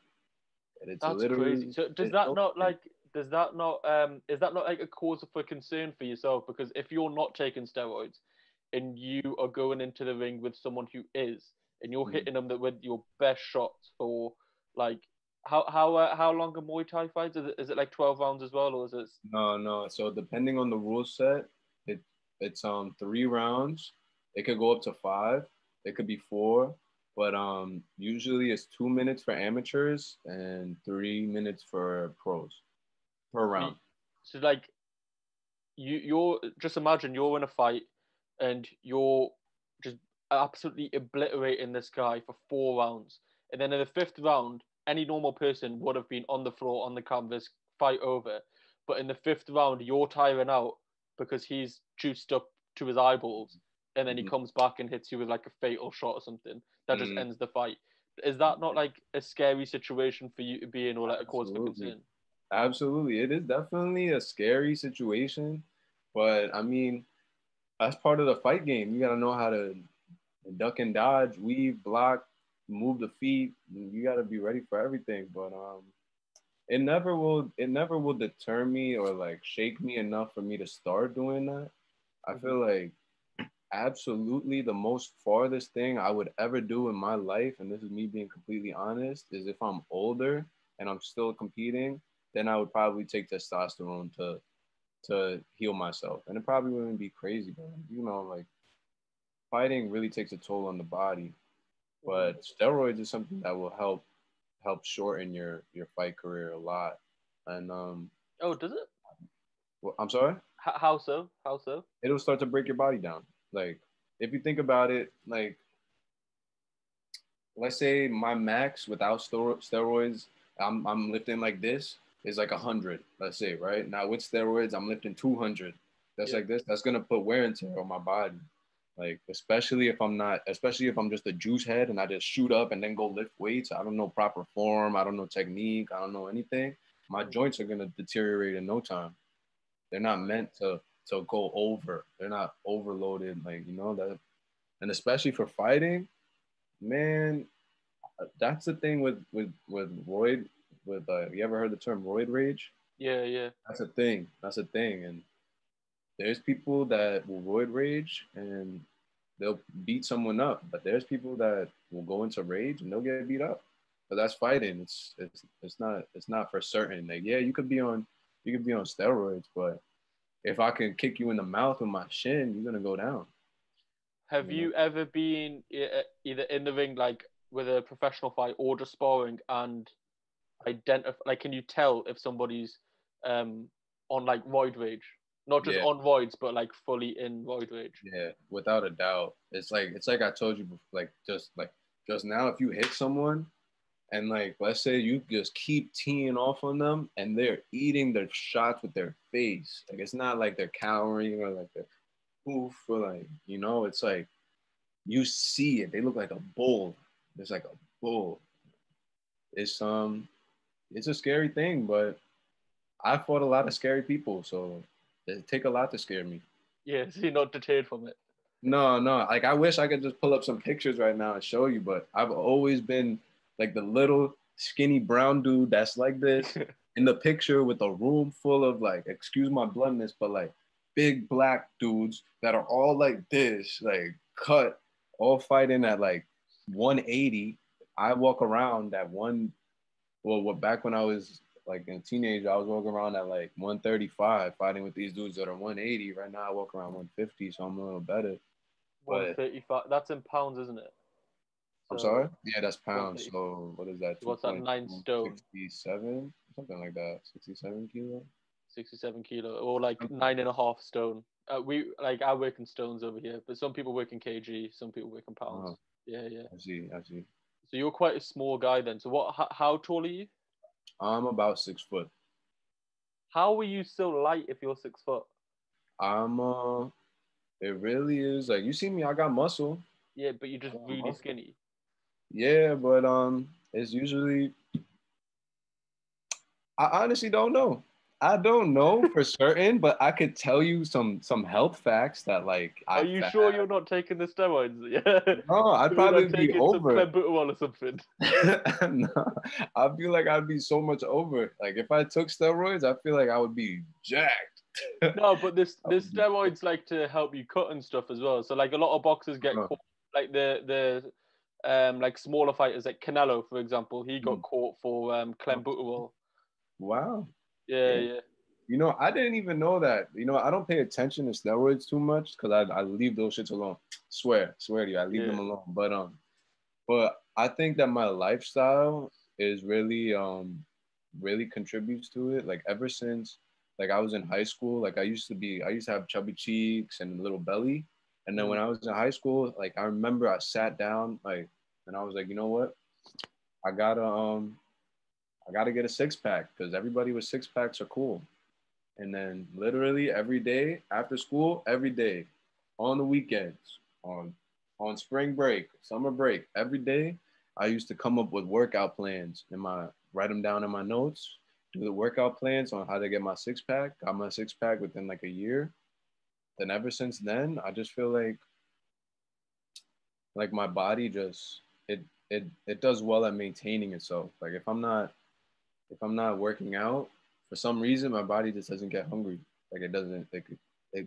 And it's That's literally crazy. So does that not like does that not um is that not like a cause for concern for yourself? Because if you're not taking steroids and you are going into the ring with someone who is, and you're mm. hitting them with your best shots for like how how uh, how long are Muay Thai fights? Is it, is it like twelve rounds as well, or is it? No, no. So depending on the rule set, it it's um three rounds. It could go up to five. It could be four, but um usually it's two minutes for amateurs and three minutes for pros per round. So like you you're just imagine you're in a fight and you're just absolutely obliterating this guy for four rounds. And then in the fifth round, any normal person would have been on the floor on the canvas, fight over. But in the fifth round, you're tiring out because he's juiced up to his eyeballs, and then he mm-hmm. comes back and hits you with like a fatal shot or something that just mm-hmm. ends the fight. Is that not like a scary situation for you to be in, or like a cause for concern? Absolutely. It is definitely a scary situation. But I mean, that's part of the fight game. You got to know how to duck and dodge, weave, block, move the feet. You got to be ready for everything. But um, it never will. It never will deter me or like shake me enough for me to start doing that. I feel mm-hmm. like absolutely the most farthest thing I would ever do in my life, and this is me being completely honest, is if I'm older and I'm still competing, then I would probably take testosterone to to heal myself. And it probably wouldn't be crazy, but you know, like fighting really takes a toll on the body. But steroids is something that will help help shorten your your fight career a lot. And um Oh, does it? Well, I'm sorry? H- how so? How so? It'll start to break your body down. Like if you think about it, like let's say my max without steroids, I'm I'm lifting like this is like 100, let's say, right? Now with steroids, I'm lifting 200. That's yeah. like this. That's gonna put wear and tear on my body. Like, especially if I'm not, especially if I'm just a juice head and I just shoot up and then go lift weights. I don't know proper form. I don't know technique. I don't know anything. My joints are gonna deteriorate in no time. They're not meant to to go over. They're not overloaded. Like you know that, and especially for fighting, man, that's the thing with with with roid with uh, you ever heard the term roid rage? Yeah, yeah. That's a thing. That's a thing. And there's people that will roid rage and they'll beat someone up, but there's people that will go into rage and they'll get beat up. But that's fighting. It's it's it's not it's not for certain. Like yeah, you could be on you could be on steroids, but if I can kick you in the mouth with my shin, you're gonna go down. Have you, you know? ever been either in the ring like with a professional fight or just sparring and identify like can you tell if somebody's um on like roid rage not just yeah. on roids but like fully in roid rage yeah without a doubt it's like it's like i told you before, like just like just now if you hit someone and like let's say you just keep teeing off on them and they're eating their shots with their face like it's not like they're cowering or like they're poof or like you know it's like you see it they look like a bull it's like a bull it's um it's a scary thing, but I fought a lot of scary people, so it take a lot to scare me. Yeah, so you're not deterred from it. No, no. Like I wish I could just pull up some pictures right now and show you, but I've always been like the little skinny brown dude that's like this in the picture with a room full of like, excuse my bluntness, but like big black dudes that are all like this, like cut, all fighting at like 180. I walk around at one, well, what back when I was like a teenager, I was walking around at like 135, fighting with these dudes that are 180. Right now, I walk around 150, so I'm a little better. 135. That's in pounds, isn't it? I'm sorry. Yeah, that's pounds. So what is that? What's that? Nine stone. Sixty-seven, something like that. Sixty-seven kilo. 67 kilo or like nine and a half stone. Uh, we like I work in stones over here, but some people work in kg, some people work in pounds. Oh, yeah, yeah. I see, I see. So you're quite a small guy then. So what? How, how tall are you? I'm about six foot. How are you so light if you're six foot? I'm uh, it really is like you see me. I got muscle. Yeah, but you're just really muscle. skinny. Yeah, but um, it's usually. I honestly don't know. I don't know for certain, but I could tell you some some health facts that like. Are I you sure you're not taking the steroids? Yeah. No, I'd probably be over. Some or something. no, I feel like I'd be so much over. Like if I took steroids, I feel like I would be jacked. no, but this this steroids like to help you cut and stuff as well. So like a lot of boxers get caught, like the the um like smaller fighters like Canelo for example, he got mm. caught for um clenbuterol. Wow. Yeah, yeah. You know, I didn't even know that. You know, I don't pay attention to steroids too much because I, I leave those shits alone. Swear, swear to you, I leave yeah. them alone. But um, but I think that my lifestyle is really um really contributes to it. Like ever since like I was in high school, like I used to be, I used to have chubby cheeks and a little belly. And then when mm. I was in high school, like I remember I sat down like and I was like, you know what? I gotta um I got to get a six pack because everybody with six packs are cool. And then literally every day after school, every day, on the weekends, on on spring break, summer break, every day, I used to come up with workout plans in my write them down in my notes, do the workout plans on how to get my six pack. Got my six pack within like a year. Then ever since then, I just feel like like my body just it it it does well at maintaining itself. Like if I'm not if I'm not working out, for some reason my body just doesn't get hungry. Like it doesn't. It, it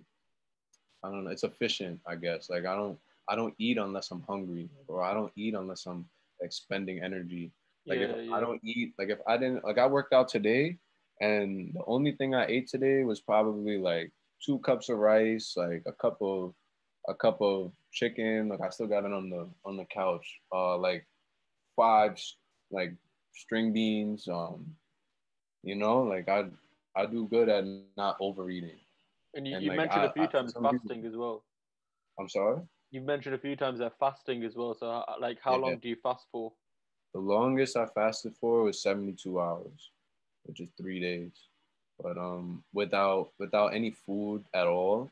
I don't know. It's efficient, I guess. Like I don't I don't eat unless I'm hungry, or I don't eat unless I'm expending energy. Like yeah, if yeah. I don't eat, like if I didn't, like I worked out today, and the only thing I ate today was probably like two cups of rice, like a cup of a cup of chicken. Like I still got it on the on the couch. Uh, like five like string beans. Um, you know, like I I do good at not overeating. And you, and you like, mentioned I, a few I, times fasting as well. I'm sorry. You've mentioned a few times that fasting as well. So, uh, like, how yeah. long do you fast for? The longest I fasted for was 72 hours, which is three days, but um, without without any food at all,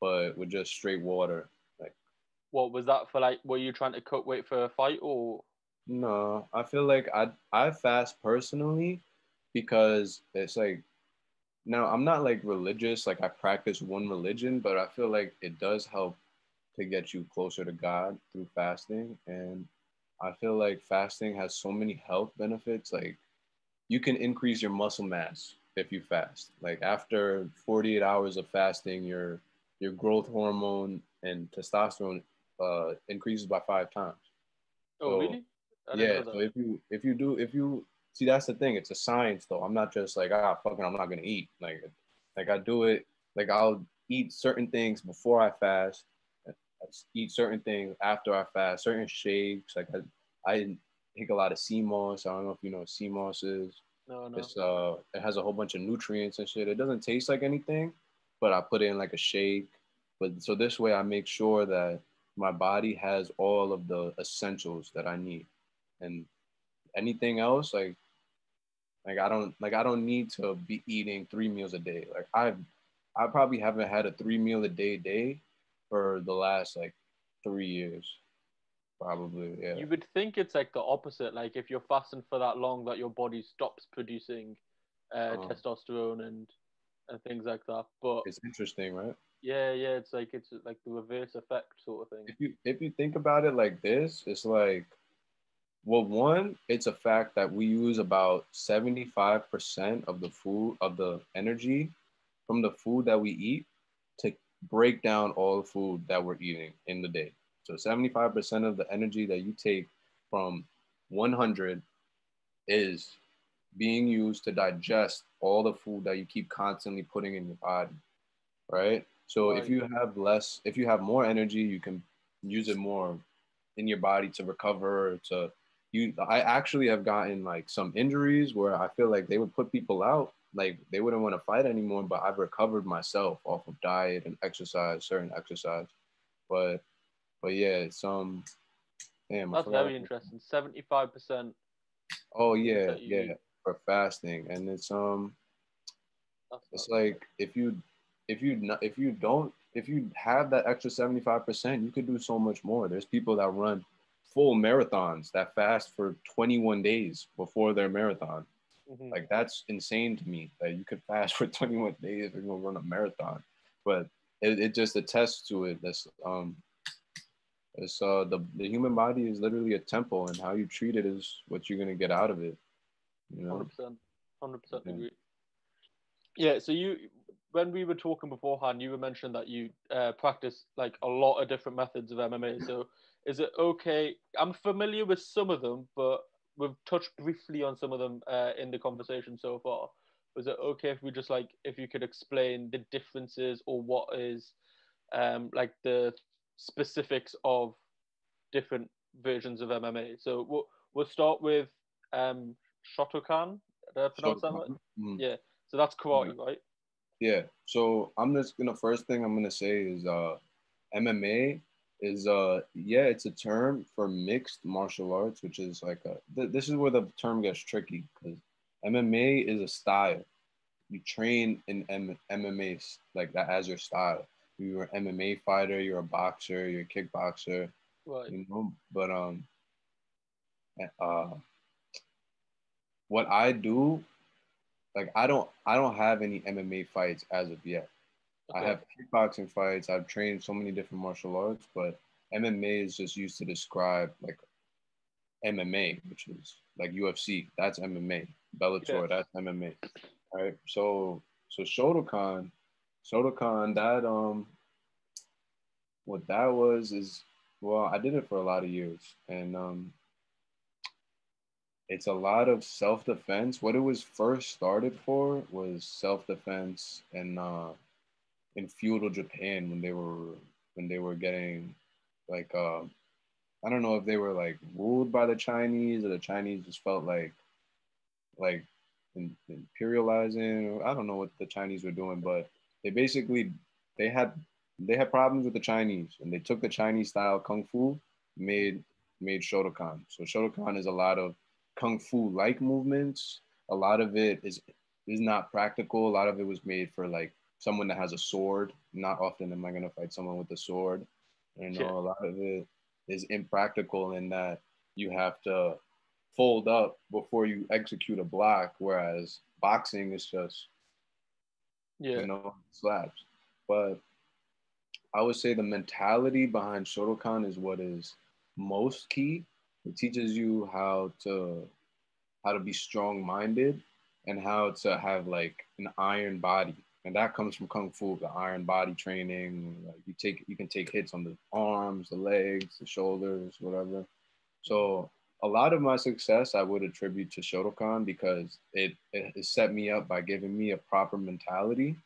but with just straight water. Like, what was that for? Like, were you trying to cut weight for a fight or? No, I feel like I I fast personally because it's like now I'm not like religious, like I practice one religion, but I feel like it does help to get you closer to God through fasting. And I feel like fasting has so many health benefits. Like you can increase your muscle mass if you fast. Like after 48 hours of fasting, your your growth hormone and testosterone uh, increases by five times. Oh, so, really? yeah. So if you if you do if you see that's the thing, it's a science though. I'm not just like ah fucking I'm not gonna eat. Like like I do it like I'll eat certain things before I fast. I eat certain things after I fast. Certain shakes like I I take a lot of sea moss. I don't know if you know what sea moss is. No, no. It's uh it has a whole bunch of nutrients and shit. It doesn't taste like anything, but I put it in like a shake. But so this way I make sure that my body has all of the essentials that I need and anything else like like i don't like i don't need to be eating three meals a day like i i probably haven't had a three meal a day day for the last like three years probably yeah. You would think it's like the opposite like if you're fasting for that long that your body stops producing uh, um, testosterone and and things like that but it's interesting right? Yeah yeah it's like it's like the reverse effect sort of thing. If you if you think about it like this it's like well, one, it's a fact that we use about 75% of the food, of the energy from the food that we eat to break down all the food that we're eating in the day. So 75% of the energy that you take from 100 is being used to digest all the food that you keep constantly putting in your body, right? So if you have less, if you have more energy, you can use it more in your body to recover. To you, I actually have gotten like some injuries where I feel like they would put people out, like they wouldn't want to fight anymore. But I've recovered myself off of diet and exercise, certain exercise. But, but yeah, some. Damn, that's very interesting. Seventy-five percent. Oh yeah, yeah, for fasting, and it's um, it's like if you if you if you don't if you have that extra 75%, you could do so much more. There's people that run full marathons that fast for 21 days before their marathon. Mm-hmm. Like that's insane to me that you could fast for 21 days and go run a marathon. But it, it just attests to it. That's um it's uh the, the human body is literally a temple and how you treat it is what you're gonna get out of it. You know? 100%. 100% agree. Yeah, so you when we were talking beforehand, you were mentioning that you uh, practice like a lot of different methods of MMA. So is it okay? I'm familiar with some of them, but we've touched briefly on some of them uh, in the conversation so far. Was it okay if we just like if you could explain the differences or what is um, like the specifics of different versions of MMA? So we'll we'll start with um, Shotokan. Did I pronounce Shotokan. that right? Mm. Yeah. So that's karate, right? Yeah. So I'm just gonna first thing I'm gonna say is uh MMA is uh yeah it's a term for mixed martial arts which is like a th- this is where the term gets tricky because MMA is a style you train in M- MMA like that as your style you're an MMA fighter you're a boxer you're a kickboxer right. you know but um uh what I do like I don't I don't have any MMA fights as of yet. Okay. I have kickboxing fights. I've trained so many different martial arts, but MMA is just used to describe like MMA, which is like UFC. That's MMA. Bellator. That's MMA. Right. So so Shotokan, Shotokan. That um, what that was is well, I did it for a lot of years, and um, it's a lot of self defense. What it was first started for was self defense and uh, in feudal Japan when they were when they were getting like uh, I don't know if they were like ruled by the Chinese or the Chinese just felt like like in, imperializing. I don't know what the Chinese were doing, but they basically they had they had problems with the Chinese and they took the Chinese style kung fu made made Shotokan. So Shotokan is a lot of kung fu like movements. A lot of it is is not practical. A lot of it was made for like someone that has a sword. Not often am I gonna fight someone with a sword. You know, yeah. a lot of it is impractical in that you have to fold up before you execute a block, whereas boxing is just yeah. you know slaps. But I would say the mentality behind Shotokan is what is most key it teaches you how to how to be strong minded and how to have like an iron body. And that comes from kung fu, the iron body training. Like you take you can take hits on the arms, the legs, the shoulders, whatever. So a lot of my success I would attribute to Shotokan because it, it, it set me up by giving me a proper mentality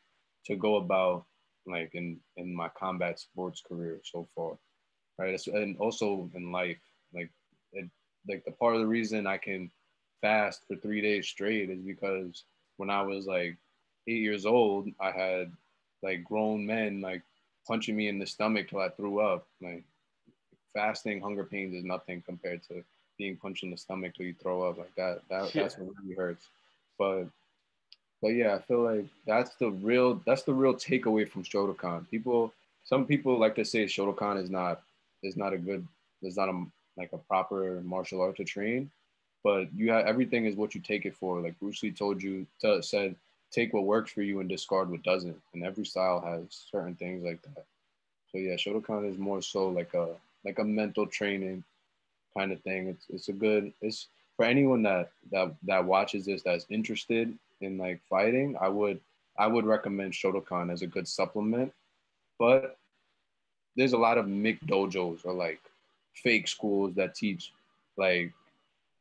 to go about like in in my combat sports career so far right and also in life like it, like the part of the reason I can fast for three days straight is because when I was like eight years old, I had like grown men like punching me in the stomach till I threw up. Like fasting, hunger pains is nothing compared to being punched in the stomach till you throw up like that. That yeah. that's what really hurts. But but yeah, I feel like that's the real that's the real takeaway from Shotokan. People, some people like to say Shotokan is not is not a good is not a like a proper martial art to train, but you have everything is what you take it for. Like Bruce Lee told you, to, said, take what works for you and discard what doesn't. And every style has certain things like that. So yeah, Shotokan is more so like a like a mental training kind of thing. It's it's a good it's for anyone that that that watches this that's interested in like fighting. I would I would recommend Shotokan as a good supplement but there's a lot of McDojos or like fake schools that teach like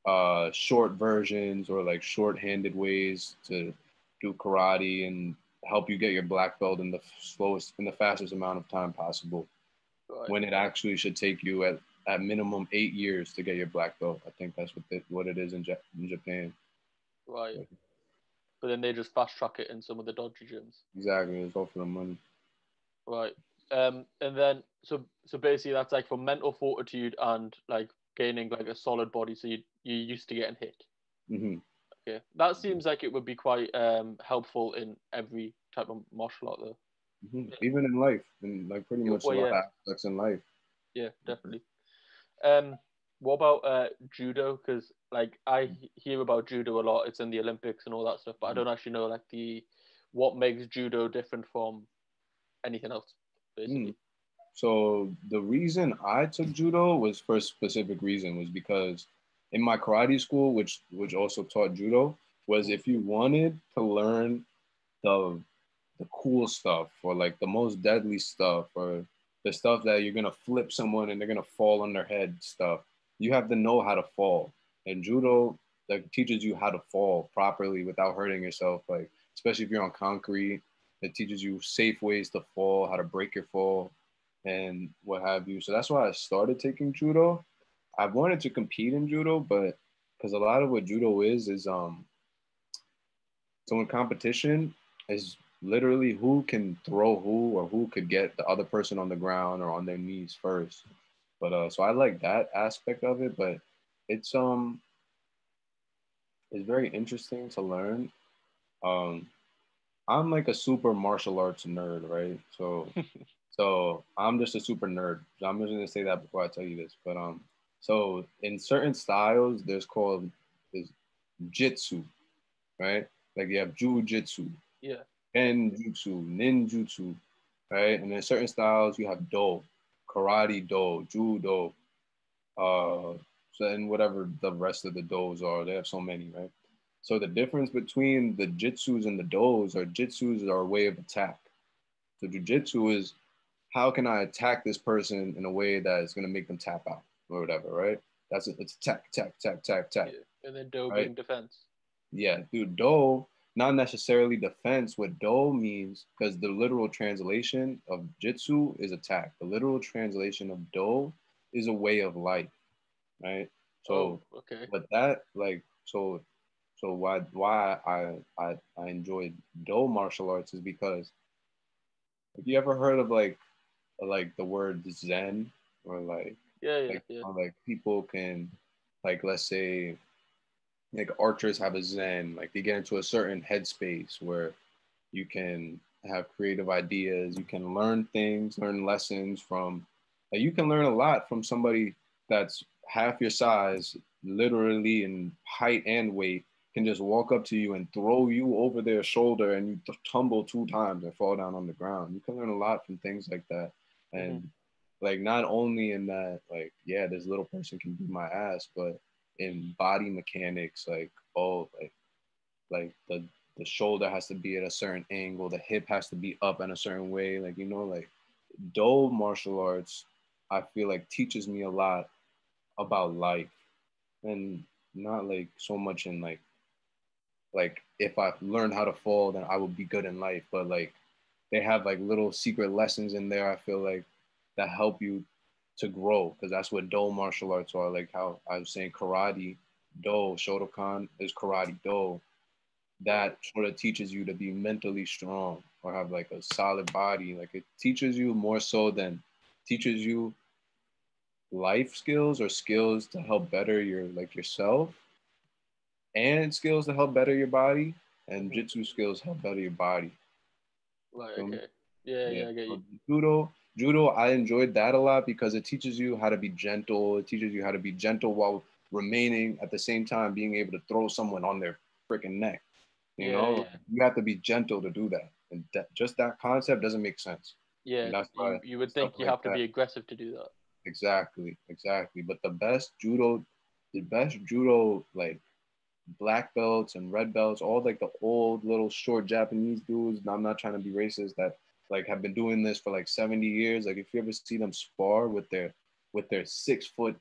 uh short versions or like short-handed ways to do karate and help you get your black belt in the slowest in the fastest amount of time possible right. when it actually should take you at at minimum eight years to get your black belt i think that's what it, what it is in, in japan right but then they just fast track it in some of the dodgy gyms exactly it's all for the money right um and then so so basically that's like for mental fortitude and like gaining like a solid body so you you're used to getting hit mm-hmm. Okay, that seems like it would be quite um, helpful in every type of martial art, though. Mm-hmm. Even in life, and like pretty much well, yeah. aspects in life. Yeah, definitely. Um, what about uh, judo? Because like I hear about judo a lot. It's in the Olympics and all that stuff, but I don't actually know like the what makes judo different from anything else. Basically. Mm. So the reason I took judo was for a specific reason was because in my karate school, which which also taught judo, was if you wanted to learn the the cool stuff or like the most deadly stuff or the stuff that you're gonna flip someone and they're gonna fall on their head stuff, you have to know how to fall. And judo like teaches you how to fall properly without hurting yourself. Like especially if you're on concrete, it teaches you safe ways to fall, how to break your fall, and what have you. So that's why I started taking judo. I wanted to compete in judo, but because a lot of what judo is is um so in competition is literally who can throw who or who could get the other person on the ground or on their knees first. But uh so I like that aspect of it, but it's um it's very interesting to learn. Um I'm like a super martial arts nerd, right? So so I'm just a super nerd. I'm just gonna say that before I tell you this. But um so in certain styles, there's called there's jitsu, right? Like you have jujitsu, yeah, genjutsu, ninjutsu, right? And then certain styles, you have do, karate do, judo, uh, so and whatever the rest of the dos are. They have so many, right? So the difference between the jitsus and the dos are jitsus are a way of attack. So jujitsu is how can I attack this person in a way that is going to make them tap out or whatever, right? That's it. It's tech, tech, tech, tech, tech. Yeah. And then do right? being defense. Yeah, dude, do not necessarily defense. What do means, because the literal translation of jitsu is attack. The literal translation of do is a way of life, right? So, oh, okay. But that, like, so, so why why I I I enjoyed do martial arts is because, have you ever heard of like, like the word Zen or like yeah, yeah, like, yeah. like people can, like let's say, like archers have a zen, like they get into a certain headspace where you can have creative ideas, you can learn things, learn lessons from. Like you can learn a lot from somebody that's half your size, literally in height and weight, can just walk up to you and throw you over their shoulder and you tumble two times and fall down on the ground. You can learn a lot from things like that. And mm-hmm like not only in that like yeah this little person can beat my ass but in body mechanics like oh like like the the shoulder has to be at a certain angle the hip has to be up in a certain way like you know like do martial arts i feel like teaches me a lot about life and not like so much in like like if i learned how to fall then i will be good in life but like they have like little secret lessons in there i feel like that help you to grow because that's what do martial arts are like how i was saying karate do shotokan is karate do that sort of teaches you to be mentally strong or have like a solid body. Like it teaches you more so than teaches you life skills or skills to help better your like yourself and skills to help better your body and jitsu skills help better your body. Like okay yeah yeah, yeah i get you. Judo judo i enjoyed that a lot because it teaches you how to be gentle. It teaches you how to be gentle while remaining at the same time being able to throw someone on their freaking neck. You yeah, know? Yeah. you have to be gentle to do that. And that, just that concept doesn't make sense. Yeah you, you would think you like have to that. be aggressive to do that. Exactly exactly. But the best judo the best judo like black belts and red belts all like the old little short japanese dudes i'm not trying to be racist that like have been doing this for like 70 years. Like if you ever see them spar with their with their six foot,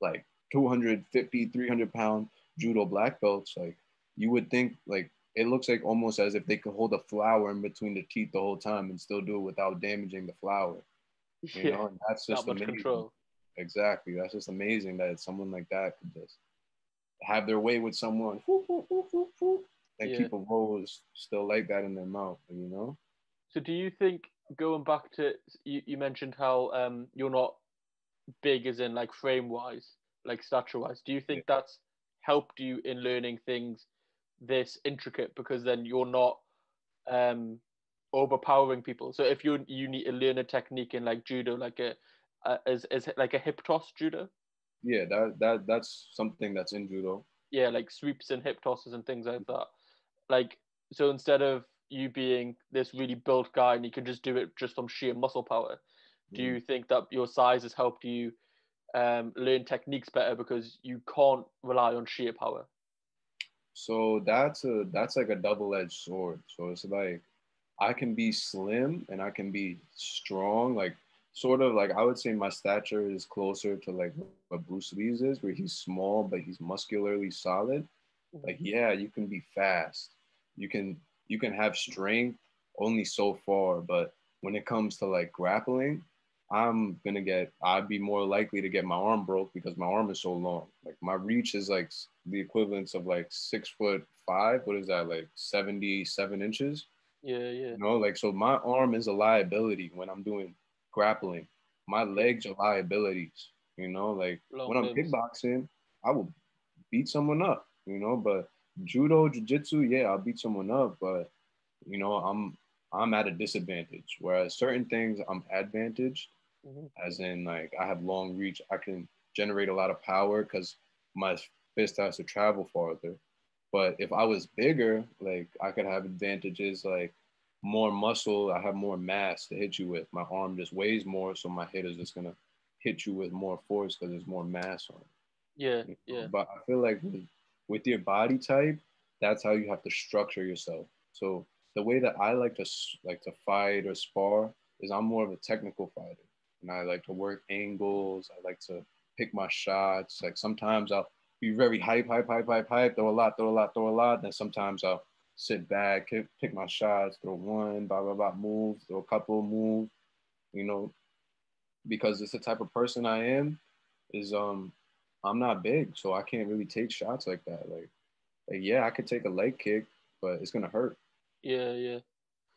like 250, 300 pound judo black belts, like you would think like it looks like almost as if they could hold a flower in between the teeth the whole time and still do it without damaging the flower. You yeah, know, and that's just amazing. Control. Exactly. That's just amazing that someone like that could just have their way with someone and yeah. keep a rose still like that in their mouth, you know? So do you think going back to you, you mentioned how um you're not big as in like frame wise, like stature wise. Do you think yeah. that's helped you in learning things this intricate because then you're not um overpowering people. So if you you need to learn a technique in like judo, like a uh, is is like a hip toss judo? Yeah, that that that's something that's in judo. Yeah, like sweeps and hip tosses and things like that. Like so, instead of you being this really built guy and you can just do it just from sheer muscle power, do you mm. think that your size has helped you um, learn techniques better because you can't rely on sheer power? So that's a that's like a double edged sword. So it's like I can be slim and I can be strong. Like sort of like I would say my stature is closer to like what Bruce Lee's is, where he's small but he's muscularly solid. Like mm-hmm. yeah, you can be fast. You can you can have strength only so far, but when it comes to like grappling, I'm gonna get I'd be more likely to get my arm broke because my arm is so long. Like my reach is like the equivalence of like six foot five. What is that like 77 inches? Yeah, yeah. You know, like so my arm is a liability when I'm doing grappling. My legs are liabilities. You know, like Long when I'm kickboxing, I will beat someone up. You know, but judo, jiu-jitsu, yeah, I'll beat someone up, but you know, I'm I'm at a disadvantage. Whereas certain things I'm advantaged, mm-hmm. as in like I have long reach, I can generate a lot of power because my fist has to travel farther. But if I was bigger, like I could have advantages like more muscle, I have more mass to hit you with. My arm just weighs more, so my hit is just gonna hit you with more force because there's more mass on it. Yeah, yeah. But I feel like with, with your body type, that's how you have to structure yourself. So the way that I like to like to fight or spar is I'm more of a technical fighter, and I like to work angles. I like to pick my shots. Like sometimes I'll be very hype, hype, hype, hype, hype, throw a lot, throw a lot, throw a lot. Then sometimes I'll sit back, pick my shots, throw one, blah, blah, blah, move, throw a couple, move, you know, because it's the type of person I am is um I'm not big, so I can't really take shots like that. Like, like yeah, I could take a leg kick, but it's gonna hurt. Yeah, yeah.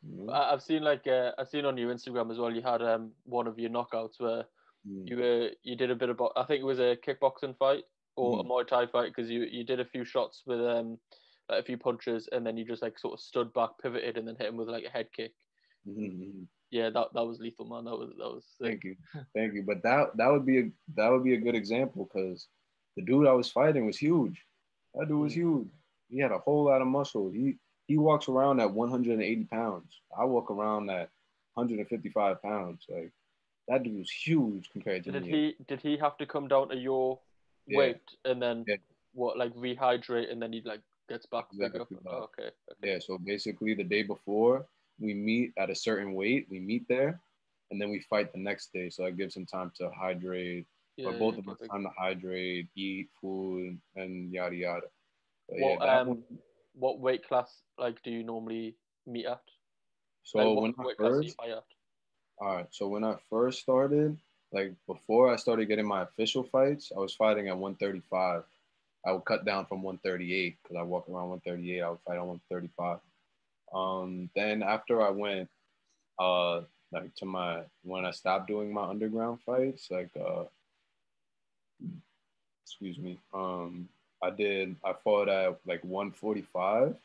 Mm-hmm. I've seen like uh, I've seen on your Instagram as well. You had um one of your knockouts where mm. you were you did a bit of I think it was a kickboxing fight or mm. a Muay Thai fight because you you did a few shots with um like a few punches and then you just like sort of stood back, pivoted, and then hit him with like a head kick. Mm-hmm. Yeah, that, that was lethal, man. That was that was. Sick. Thank you, thank you. But that that would be a that would be a good example because the dude I was fighting was huge. That dude was huge. He had a whole lot of muscle. He he walks around at 180 pounds. I walk around at 155 pounds. Like that dude was huge compared to did me. he did he have to come down to your yeah. weight and then yeah. what like rehydrate and then he like gets back exactly. Oh, okay, okay. Yeah. So basically, the day before we meet at a certain weight, we meet there, and then we fight the next day. So that gives him time to hydrate. Yeah, both yeah, of us time to hydrate, eat food, and yada yada. But what yeah, um, one, what weight class like do you normally meet at? So like, when I first, all right. So when I first started, like before I started getting my official fights, I was fighting at 135. I would cut down from 138 because I walk around 138. I would fight on 135. Um, then after I went, uh, like to my when I stopped doing my underground fights, like uh, excuse me, um, I did I fought at like 145,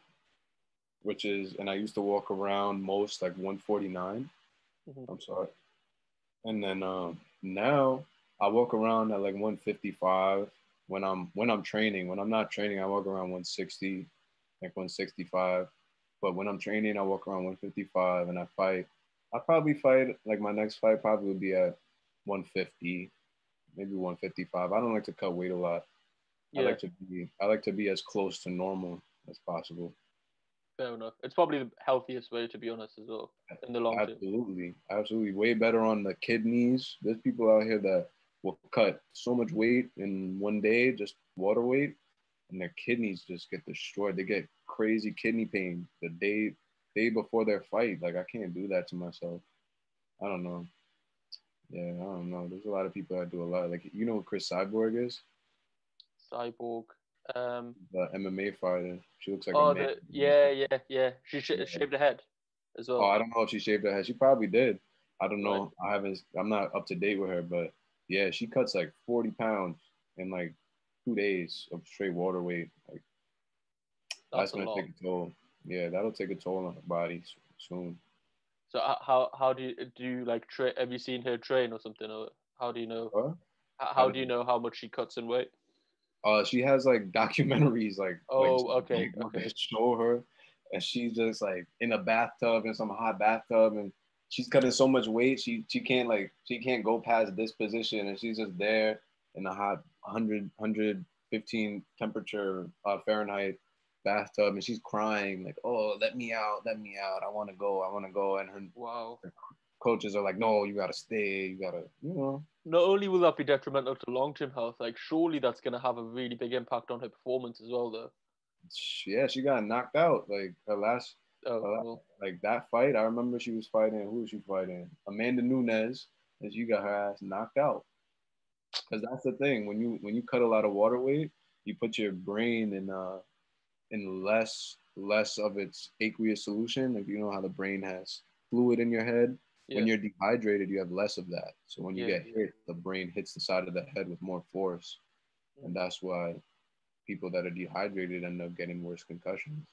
which is and I used to walk around most like 149. Mm-hmm. I'm sorry, and then um, now I walk around at like 155 when I'm when I'm training. When I'm not training, I walk around 160, like 165. But when I'm training, I walk around 155 and I fight. I probably fight like my next fight probably would be at 150, maybe 155. I don't like to cut weight a lot. Yeah. I like to be I like to be as close to normal as possible. Fair enough. It's probably the healthiest way, to be honest, as well, in the long absolutely. term. Absolutely, absolutely, way better on the kidneys. There's people out here that will cut so much weight in one day, just water weight, and their kidneys just get destroyed. They get crazy kidney pain the day day before their fight. Like I can't do that to myself. I don't know. Yeah, I don't know. There's a lot of people that do a lot. Like you know, Cris Cyborg is. Cyborg. Um, the MMA fighter. She looks like. Oh, the, yeah, yeah, yeah. She sh- yeah. shaved her head, as well. Oh, I don't know if she shaved her head. She probably did. I don't know. Right. I haven't. I'm not up to date with her, but yeah, she cuts like 40 pounds in like two days of straight water weight. Like that's, that's gonna take a toll. Yeah, that'll take a toll on her body soon. So how how do you do you like train? Have you seen her train or something, or how do you know? How, how do you know how much she cuts in weight? Uh, she has like documentaries, like oh, like, okay, okay. show her, and she's just like in a bathtub in some hot bathtub, and she's cutting so much weight, she she can't like she can't go past this position, and she's just there in a hot 100 115 temperature uh, Fahrenheit bathtub and she's crying like oh let me out let me out. I want to go i want to go. And her, wow. her coaches are like no you gotta stay you gotta you know. Not only will that be detrimental to long-term health like surely that's going to have a really big impact on her performance as well though. Yeah she got knocked out like her last oh, her cool. like that fight i remember she was fighting who was she fighting? Amanda nunes and she got her ass knocked out. Because that's the thing when you when you cut a lot of water weight you put your brain in uh in less less of its aqueous solution. Like you know how the brain has fluid in your head. Yeah. When you're dehydrated, you have less of that. So when you yeah. get hit, the brain hits the side of the head with more force, and that's why people that are dehydrated end up getting worse concussions.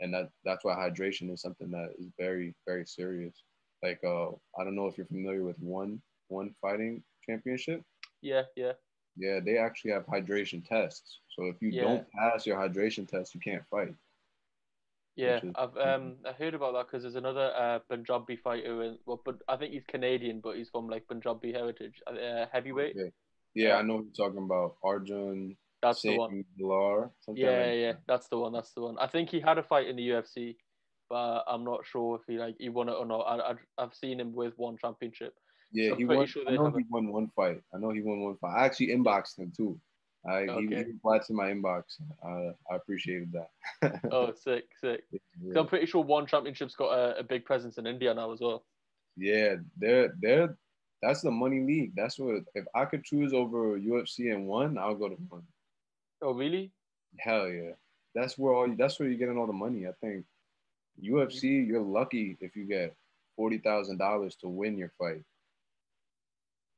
And that that's why hydration is something that is very very serious. Like uh, I don't know if you're familiar with one one fighting championship. Yeah, yeah. Yeah, they actually have hydration tests. So if you yeah. don't pass your hydration test, you can't fight. Yeah, is, I've um I heard about that because there's another uh, Punjabi fighter, in, well, but I think he's Canadian, but he's from like Punjabi heritage, uh, heavyweight. Okay. Yeah, I know what you're talking about. Arjan. That's the one. Lar, yeah, like yeah, that. that's the one. That's the one. I think he had a fight in the UFC, but I'm not sure if he like he won it or not. I, I I've seen him with one championship. Yeah, he won. Sure I know he won one fight. I know he won one fight. I actually inboxed him too. I okay. he, he replied to my inbox. Uh, I appreciated that. oh, sick, sick. Yeah. I'm pretty sure one championship's got a, a, big presence in India now as well. Yeah, they're they're that's the money league. That's what if I could choose over UFC and one, I'll go to one. Oh, really? Hell yeah. That's where all that's where you're getting all the money. I think UFC, you're lucky if you get forty thousand dollars to win your fight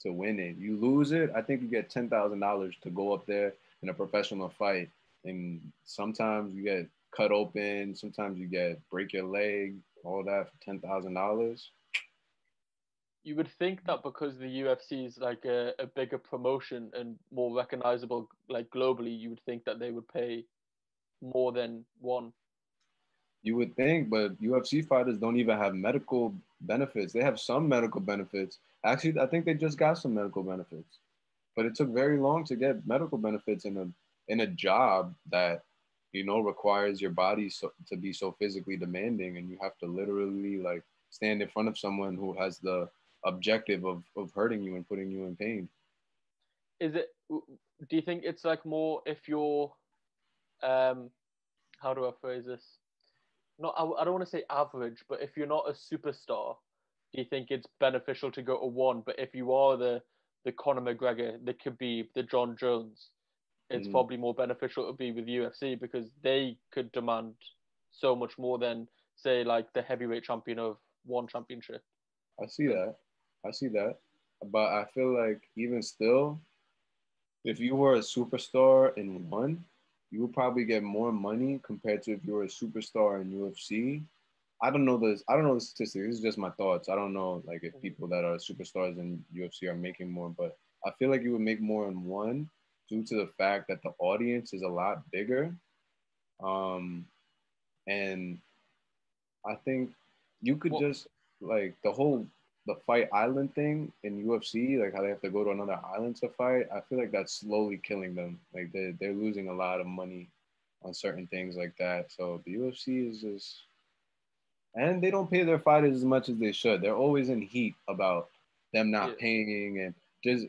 to win it. You lose it, I think you get ten thousand dollars to go up there in a professional fight. And sometimes you get cut open, sometimes you get break your leg, all that for ten thousand dollars. You would think that because the UFC is like a, a bigger promotion and more recognizable like globally, you would think that they would pay more than one. You would think, but UFC fighters don't even have medical benefits. They have some medical benefits, Actually, I think they just got some medical benefits, but it took very long to get medical benefits in a in a job that you know requires your body so, to be so physically demanding, and you have to literally like stand in front of someone who has the objective of of hurting you and putting you in pain. Is it? Do you think it's like more if you're, um, how do I phrase this? Not I, I don't want to say average, but if you're not a superstar, do you think it's beneficial to go to one? But if you are the the Conor McGregor, the Khabib, the Jon Jones, it's mm. probably more beneficial to be with UFC because they could demand so much more than say like the heavyweight champion of one championship. I see that. I see that. But I feel like even still, if you were a superstar in one, you would probably get more money compared to if you were a superstar in UFC I don't know this. I don't know the statistics. This is just my thoughts. I don't know like if people that are superstars in UFC are making more, but I feel like you would make more in one due to the fact that the audience is a lot bigger. Um, and I think you could well, just like the whole the fight island thing in UFC, like how they have to go to another island to fight. I feel like that's slowly killing them. Like they they're losing a lot of money on certain things like that. So the UFC is just and they don't pay their fighters as much as they should. They're always in heat about them not yeah. paying and just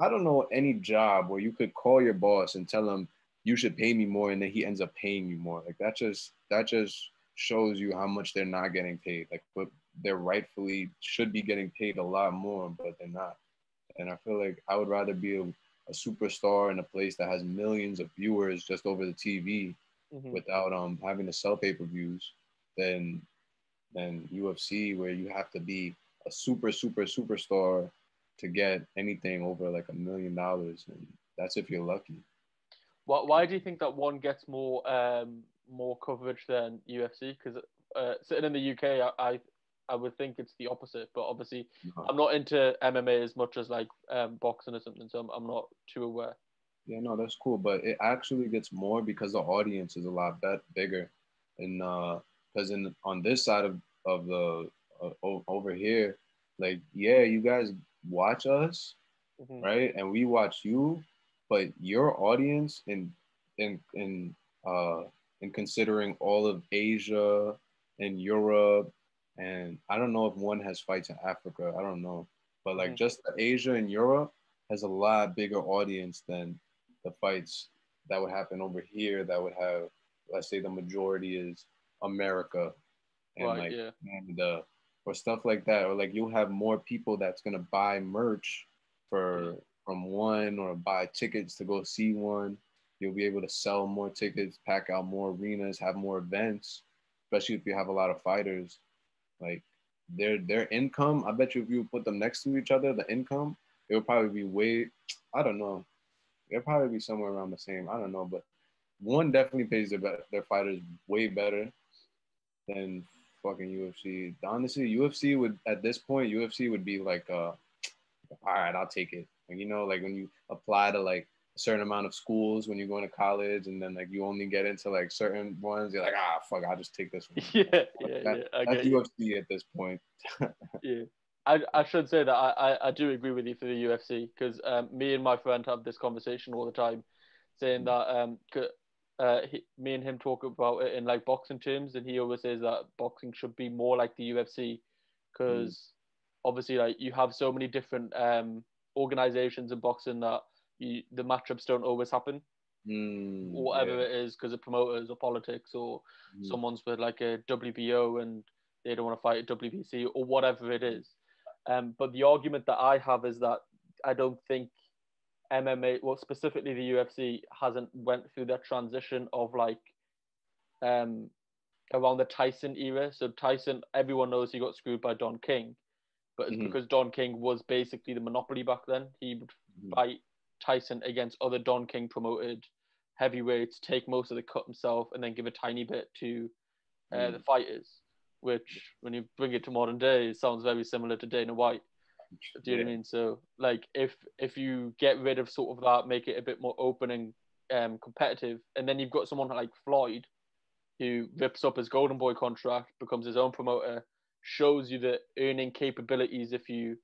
I don't know any job where you could call your boss and tell him you should pay me more and then he ends up paying you more. Like that just that just shows you how much they're not getting paid. Like but they're rightfully should be getting paid a lot more, but they're not. And I feel like I would rather be a, a superstar in a place that has millions of viewers just over the TV mm-hmm. without um having to sell pay-per-views than than UFC where you have to be a super super superstar to get anything over like a million dollars, and that's if you're lucky. Why, why do you think that one gets more um, more coverage than UFC? Because uh, sitting in the UK, I, I, I would think it's the opposite, but obviously no. I'm not into MMA as much as like um, boxing or something, so I'm, I'm not too aware. Yeah, no, that's cool, but it actually gets more because the audience is a lot bet- bigger, and because uh, in on this side of of the uh, over here, like yeah, you guys watch us, mm-hmm. right? And we watch you, but your audience in in in uh in considering all of Asia and Europe and I don't know if one has fights in Africa. I don't know. But like mm-hmm. just Asia and Europe has a lot bigger audience than the fights that would happen over here that would have let's say the majority is America and right, like yeah. Canada or stuff like that or like you'll have more people that's going to buy merch for from one or buy tickets to go see one you'll be able to sell more tickets pack out more arenas have more events especially if you have a lot of fighters like their their income i bet you if you put them next to each other the income it would probably be way i don't know it'll probably be somewhere around the same i don't know but one definitely pays their, their fighters way better than fucking UFC. Honestly, UFC would at this point, UFC would be like, uh, all right, I'll take it. Like, you know, like when you apply to like certain amount of schools when you're going to college, and then like you only get into like certain ones, you're like, ah, fuck, I'll just take this one. Yeah, yeah, that, yeah. that's UFC at this point. yeah. I, I should say that I, I, I do agree with you for the UFC because um, me and my friend have this conversation all the time, saying that um, uh, he, me and him talk about it in like boxing terms, and he always says that boxing should be more like the UFC, because mm. obviously like you have so many different um, organizations in boxing that you, the matchups don't always happen. Mm, whatever yeah. it is, because of promoters or politics, or mm. someone's with like a WBO and they don't want to fight a WBC or whatever it is. Um, but the argument that I have is that I don't think MMA, well, specifically the UFC, hasn't went through that transition of like um, around the Tyson era. So Tyson, everyone knows he got screwed by Don King, but it's mm-hmm. because Don King was basically the monopoly back then. He would mm-hmm. fight Tyson against other Don King promoted heavyweights, take most of the cut himself, and then give a tiny bit to uh, mm-hmm. the fighters. Which, when you bring it to modern day, it sounds very similar to Dana White. Do you yeah. know what I mean? So like if if you get rid of sort of that, make it a bit more open and um, competitive, and then you've got someone like Floyd, who rips up his Golden Boy contract, becomes his own promoter, shows you the earning capabilities if you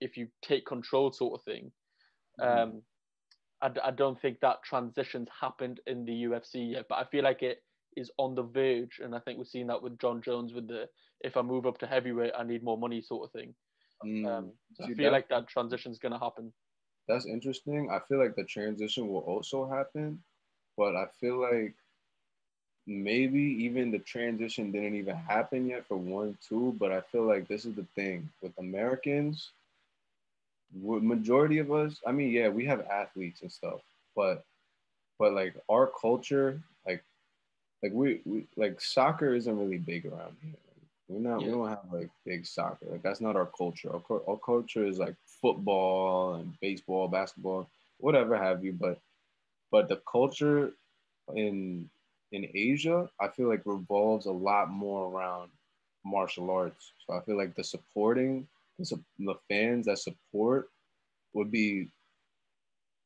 if you take control sort of thing. Mm-hmm. Um, I, I don't think that transition's happened in the UFC yet, but I feel like it is on the verge, and I think we've seen that with Jon Jones with the if I move up to heavyweight, I need more money sort of thing. Mm. Um, so See, I feel that, like that transition is going to happen. That's interesting. I feel like the transition will also happen, but I feel like maybe even the transition didn't even happen yet for one, two. But I feel like this is the thing with Americans. Majority of us, I mean, yeah, we have athletes and stuff, but but like our culture, like like we, we like soccer isn't really big around here. We're not. Yeah. We don't have like big soccer. Like that's not our culture. Our, our culture is like football and baseball, basketball, whatever have you. But but the culture in in Asia, I feel like revolves a lot more around martial arts. So I feel like the supporting the, fans that support would be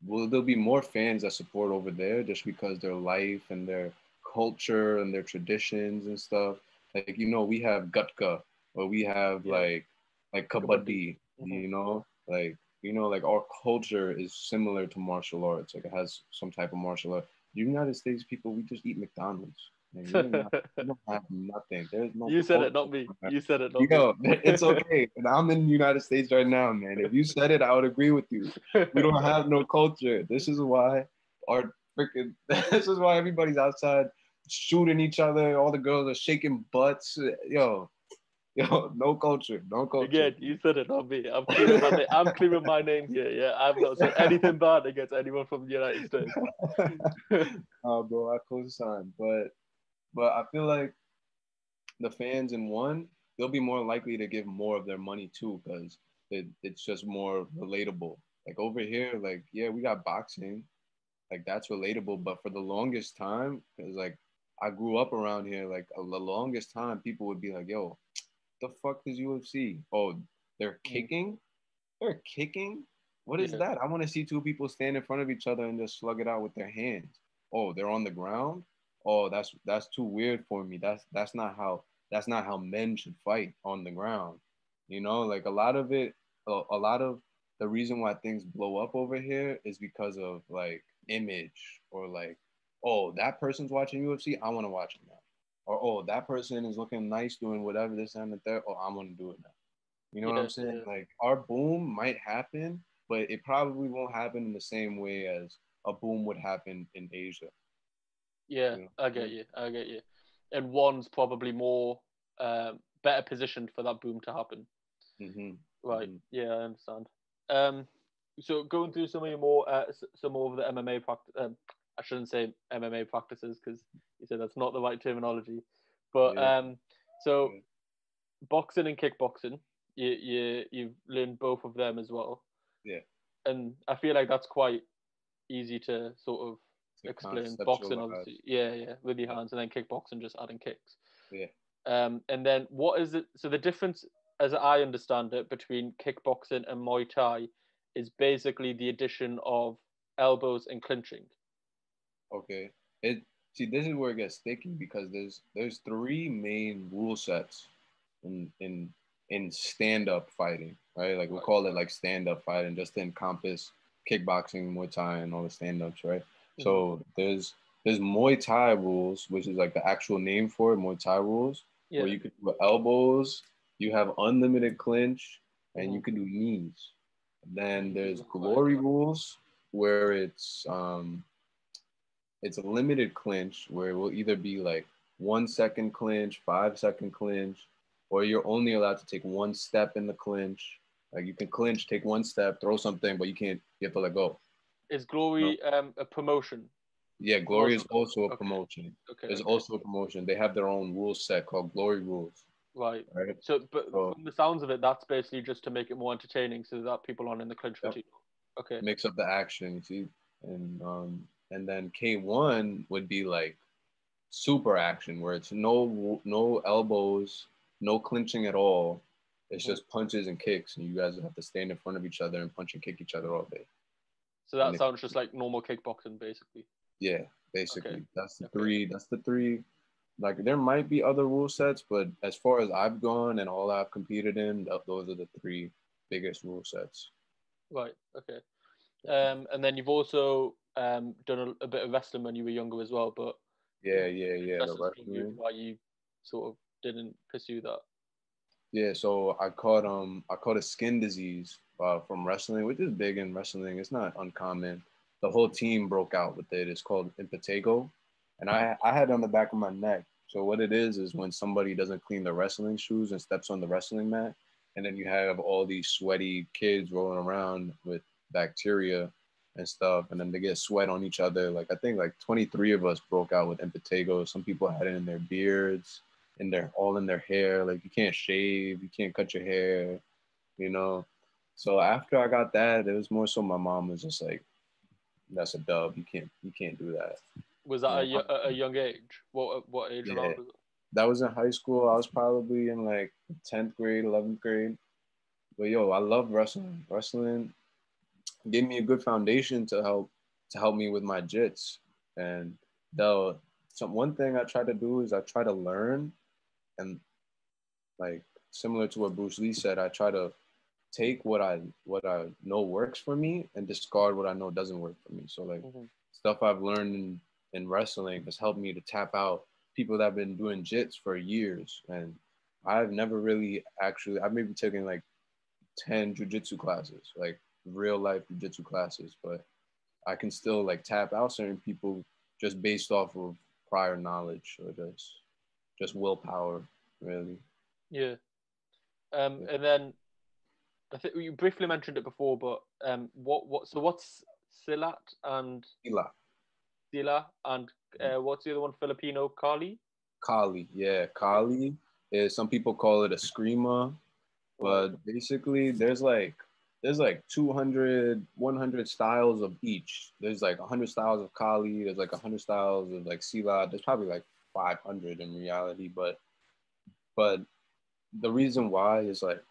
will there'll be more fans that support over there just because their life and their culture and their traditions and stuff like you know, we have gatka or we have yeah. like like kabaddi, mm-hmm. you know, like you know, like our culture is similar to martial arts. Like it has some type of martial art. The United States people, we just eat McDonald's. You don't, have, you don't have nothing. There's no. You said it, not me. You said it, not Yo, me. it's okay. And I'm in the United States right now, man. If you said it, I would agree with you. We don't have no culture. This is why our freaking. This is why everybody's outside shooting each other. All the girls are shaking butts. Yo, Yo, no culture, no culture. Again, you said it, not me. I'm clearing my name. I'm clearing my name here. Yeah, I've not said anything bad against anyone from the United States. oh, bro, I co-sign, but but I feel like the fans in one, they'll be more likely to give more of their money too, because it, it's just more relatable. Like over here, like yeah, we got boxing, like that's relatable. But for the longest time, because like I grew up around here, like the longest time, people would be like, "Yo, the fuck is UFC? Oh, they're mm. kicking? They're kicking? What is yeah. that? I want to see two people stand in front of each other and just slug it out with their hands. Oh, they're on the ground? Oh, that's that's too weird for me. That's that's not how that's not how men should fight on the ground. You know, like a lot of it a, a lot of the reason why things blow up over here is because of like image or like, oh, that person's watching UFC, I want to watch it now or oh that person is looking nice doing whatever this and the third. Oh, I'm gonna do it now. You know yeah, what I'm saying? Yeah. Like our boom might happen, but it probably won't happen in the same way as a boom would happen in Asia. Yeah, know? I get you. I get you. And one's probably more uh, better positioned for that boom to happen. Mm-hmm. Right. Mm-hmm. Yeah, I understand. Um, so going through some of your more uh, some more of the MMA practice. Um, I shouldn't say MMA practices because you said that's not the right terminology. But yeah. um, so boxing and kickboxing, you you you've learned both of them as well. Yeah. And I feel like that's quite easy to sort of explain. Boxing, obviously, yeah, yeah, with your hands, and then kickboxing, just adding kicks. Yeah. Um, and then what is it? So the difference, as I understand it, between kickboxing and Muay Thai is basically the addition of elbows and clinching. Okay. It see this is where it gets sticky because there's there's three main rule sets in in in stand up fighting, right? Like we call it like stand up fighting just to encompass kickboxing, Muay Thai, and all the stand ups, right? Mm-hmm. So there's there's Muay Thai rules, which is like the actual name for it, Muay Thai rules, yeah. where you can do elbows, you have unlimited clinch, and mm-hmm. you can do knees. Then there's glory rules where it's um it's a limited clinch where it will either be like one second clinch, five second clinch, or you're only allowed to take one step in the clinch. Like you can clinch, take one step, throw something, but you can't. You have to let go. Is glory no. um, a promotion? Yeah, glory is also a promotion. Okay. There's okay. also a promotion. They have their own rule set called glory rules. Right. Right. So, but so, from the sounds of it, that's basically just to make it more entertaining, so that people aren't in the clinch yep. long. Okay. Mix up the action, you see, and um, and then K1 would be like super action where it's no no elbows, no clinching at all. It's just punches and kicks, and you guys have to stand in front of each other and punch and kick each other all day. So that sounds just like normal kickboxing, basically. Yeah, basically. Okay. That's the okay. three. That's the three. Like there might be other rule sets, but as far as I've gone and all I've competed in, those are the three biggest rule sets. Right. Okay. Um, and then you've also um, done a, a, bit of wrestling when you were younger as well, but yeah, yeah, yeah. You, why you sort of didn't pursue that? Yeah, so I caught um I caught a skin disease uh, from wrestling, which is big in wrestling. It's not uncommon. The whole team broke out with it. It's called impetigo, and I I had it on the back of my neck. So what it is is when somebody doesn't clean their wrestling shoes and steps on the wrestling mat, and then you have all these sweaty kids rolling around with bacteria and stuff, and then they get sweat on each other. Like I think like 23 of us broke out with impetigo. Some people had it in their beards, in their all in their hair. Like you can't shave, you can't cut your hair, you know. So after I got that, it was more so my mom was just like, "That's a dub. You can't you can't do that." Was that you know, a, a, young age? What uh, what age? Yeah, was that was in high school. I was probably in like 10th grade, 11th grade. But yo, I love wrestling. Wrestling gave me a good foundation to help to help me with my jits. And the some one thing I try to do is I try to learn and like similar to what Bruce Lee said, I try to take what I what I know works for me and discard what I know doesn't work for me. So like mm-hmm. stuff I've learned in, in wrestling has helped me to tap out people that have been doing jits for years, and I've never really actually. I've maybe taken like ten jujitsu classes, like real life jujitsu classes, but I can still like tap out certain people just based off of prior knowledge or just just willpower, really. Yeah. Um, and then I think you briefly mentioned it before, but um, what what so what's Silat and Sila. Sila and uh, what's the other one? Filipino Kali. Kali, yeah, Kali is some people call it Eskrima, but basically there's like there's like 200 100 styles of each there's like 100 styles of kali there's like 100 styles of like sila there's probably like 500 in reality but but the reason why is like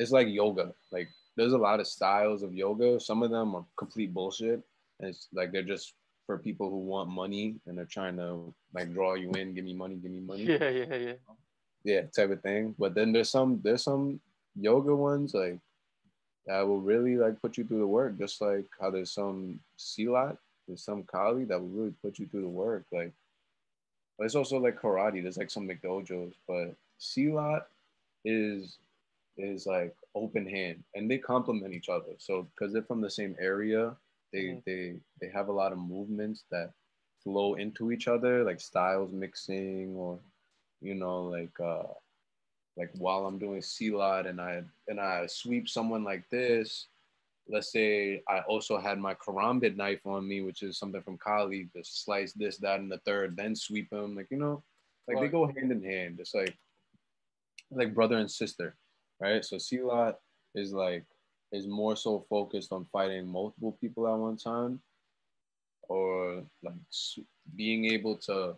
it's like yoga. Like there's a lot of styles of yoga. Some of them are complete bullshit. And it's like they're just for people who want money and they're trying to like draw you in give me money give me money. Yeah yeah yeah. Yeah type of thing. But then there's some there's some yoga ones like that will really like put you through the work. Just like how there's some silat there's some kali that will really put you through the work. Like but it's also like karate. There's like some mcdojos but silat is is like open hand and they complement each other. So because they're from the same area they mm-hmm. they they have a lot of movements that flow into each other like styles mixing or you know like uh like while i'm doing silat and i and i sweep someone like this let's say i also had my karambit knife on me which is something from kali to slice this that and the third then sweep them like you know like they go hand in hand. It's like like brother and sister, right? So Silat is like is more so focused on fighting multiple people at one time, or like being able to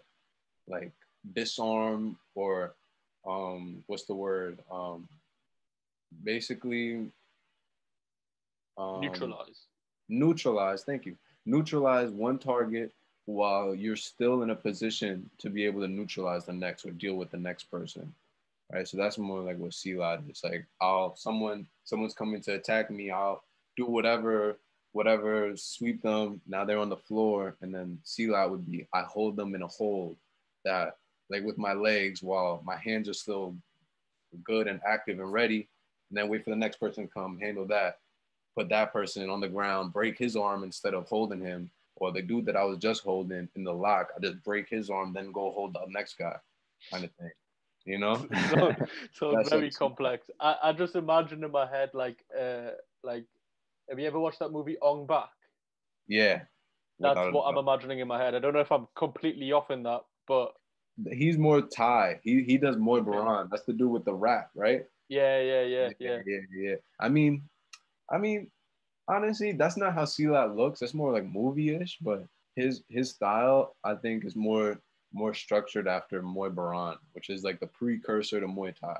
like disarm or um what's the word? Um basically um, neutralize. Neutralize thank you. Neutralize one target while you're still in a position to be able to neutralize the next or deal with the next person right? So that's more like what Silat is like. I'll someone someone's coming to attack me. I'll do whatever whatever sweep them. Now they're on the floor, and then Silat would be I hold them in a hold that like with my legs while my hands are still good and active and ready, and then wait for the next person to come handle that. Put that person on the ground, break his arm instead of holding him, or the dude that I was just holding in the lock, I just break his arm, then go hold the next guy, kind of thing you know? So, so very complex. I, I just imagine in my head like uh like have you ever watched that movie Ong-Bak yeah. That's what i'm imagining in my head. I don't know if i'm completely off in that but he's more thai. He he does more Boran. that's to do with the rap right? Yeah yeah yeah yeah yeah. yeah, yeah. i mean i mean honestly that's not how Silat looks. That's more like movie-ish but his his style i think is more more structured after Muay Boran, which is like the precursor to Muay Thai.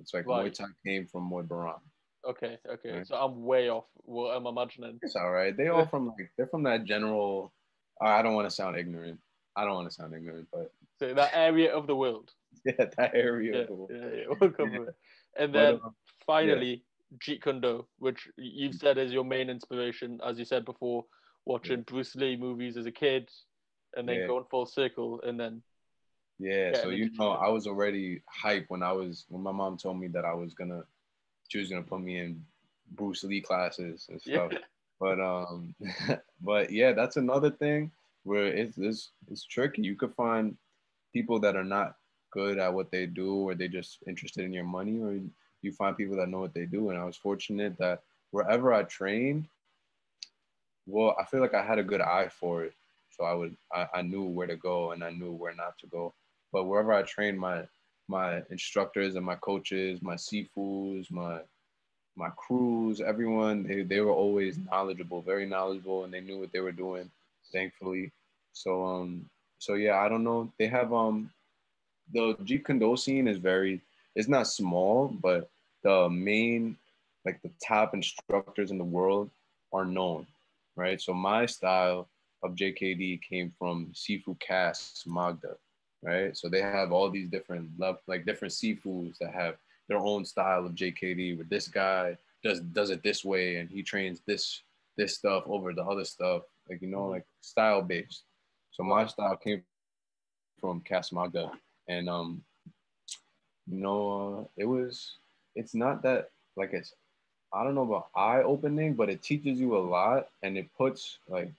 It's like right. Muay Thai came from Muay Boran. Okay, okay. Right? So I'm way off what I'm imagining. It's all right. They all from like they're from that general. I don't want to sound ignorant. I don't want to sound ignorant, but so that area of the world. Yeah, that area yeah, of the world. Yeah, yeah, we'll cover it. And then but, um, finally, yeah. Jeet Kune Do, which you've said is your main inspiration, as you said before, watching yeah. Bruce Lee movies as a kid, and then yeah. going full circle and then yeah so you know i was already hyped when i was when my mom told me that i was gonna she was gonna put me in bruce lee classes and stuff yeah. but um but yeah that's another thing where it's, it's it's tricky you could find people that are not good at what they do or they just interested in your money or you find people that know what they do and i was fortunate that wherever i trained well i feel like i had a good eye for it so I would I, I knew where to go and I knew where not to go. But wherever I trained my my instructors and my coaches, my Sifus, my my Krus, everyone, they, they were always knowledgeable, very knowledgeable, and they knew what they were doing, thankfully. So um so yeah, I don't know. They have um the Jeet Kune Do scene is very it's not small, but the main like the top instructors in the world are known, right? So my style of JKD came from Sifu Cass Magda, right? So they have all these different love, like different Sifus that have their own style of JKD. Where this guy does does it this way, and he trains this this stuff over the other stuff, like you know, mm-hmm. like style based. So my style came from Cass Magda, and um, you know, uh, it was. It's not that like it's. I don't know about eye opening, but it teaches you a lot, and it puts like.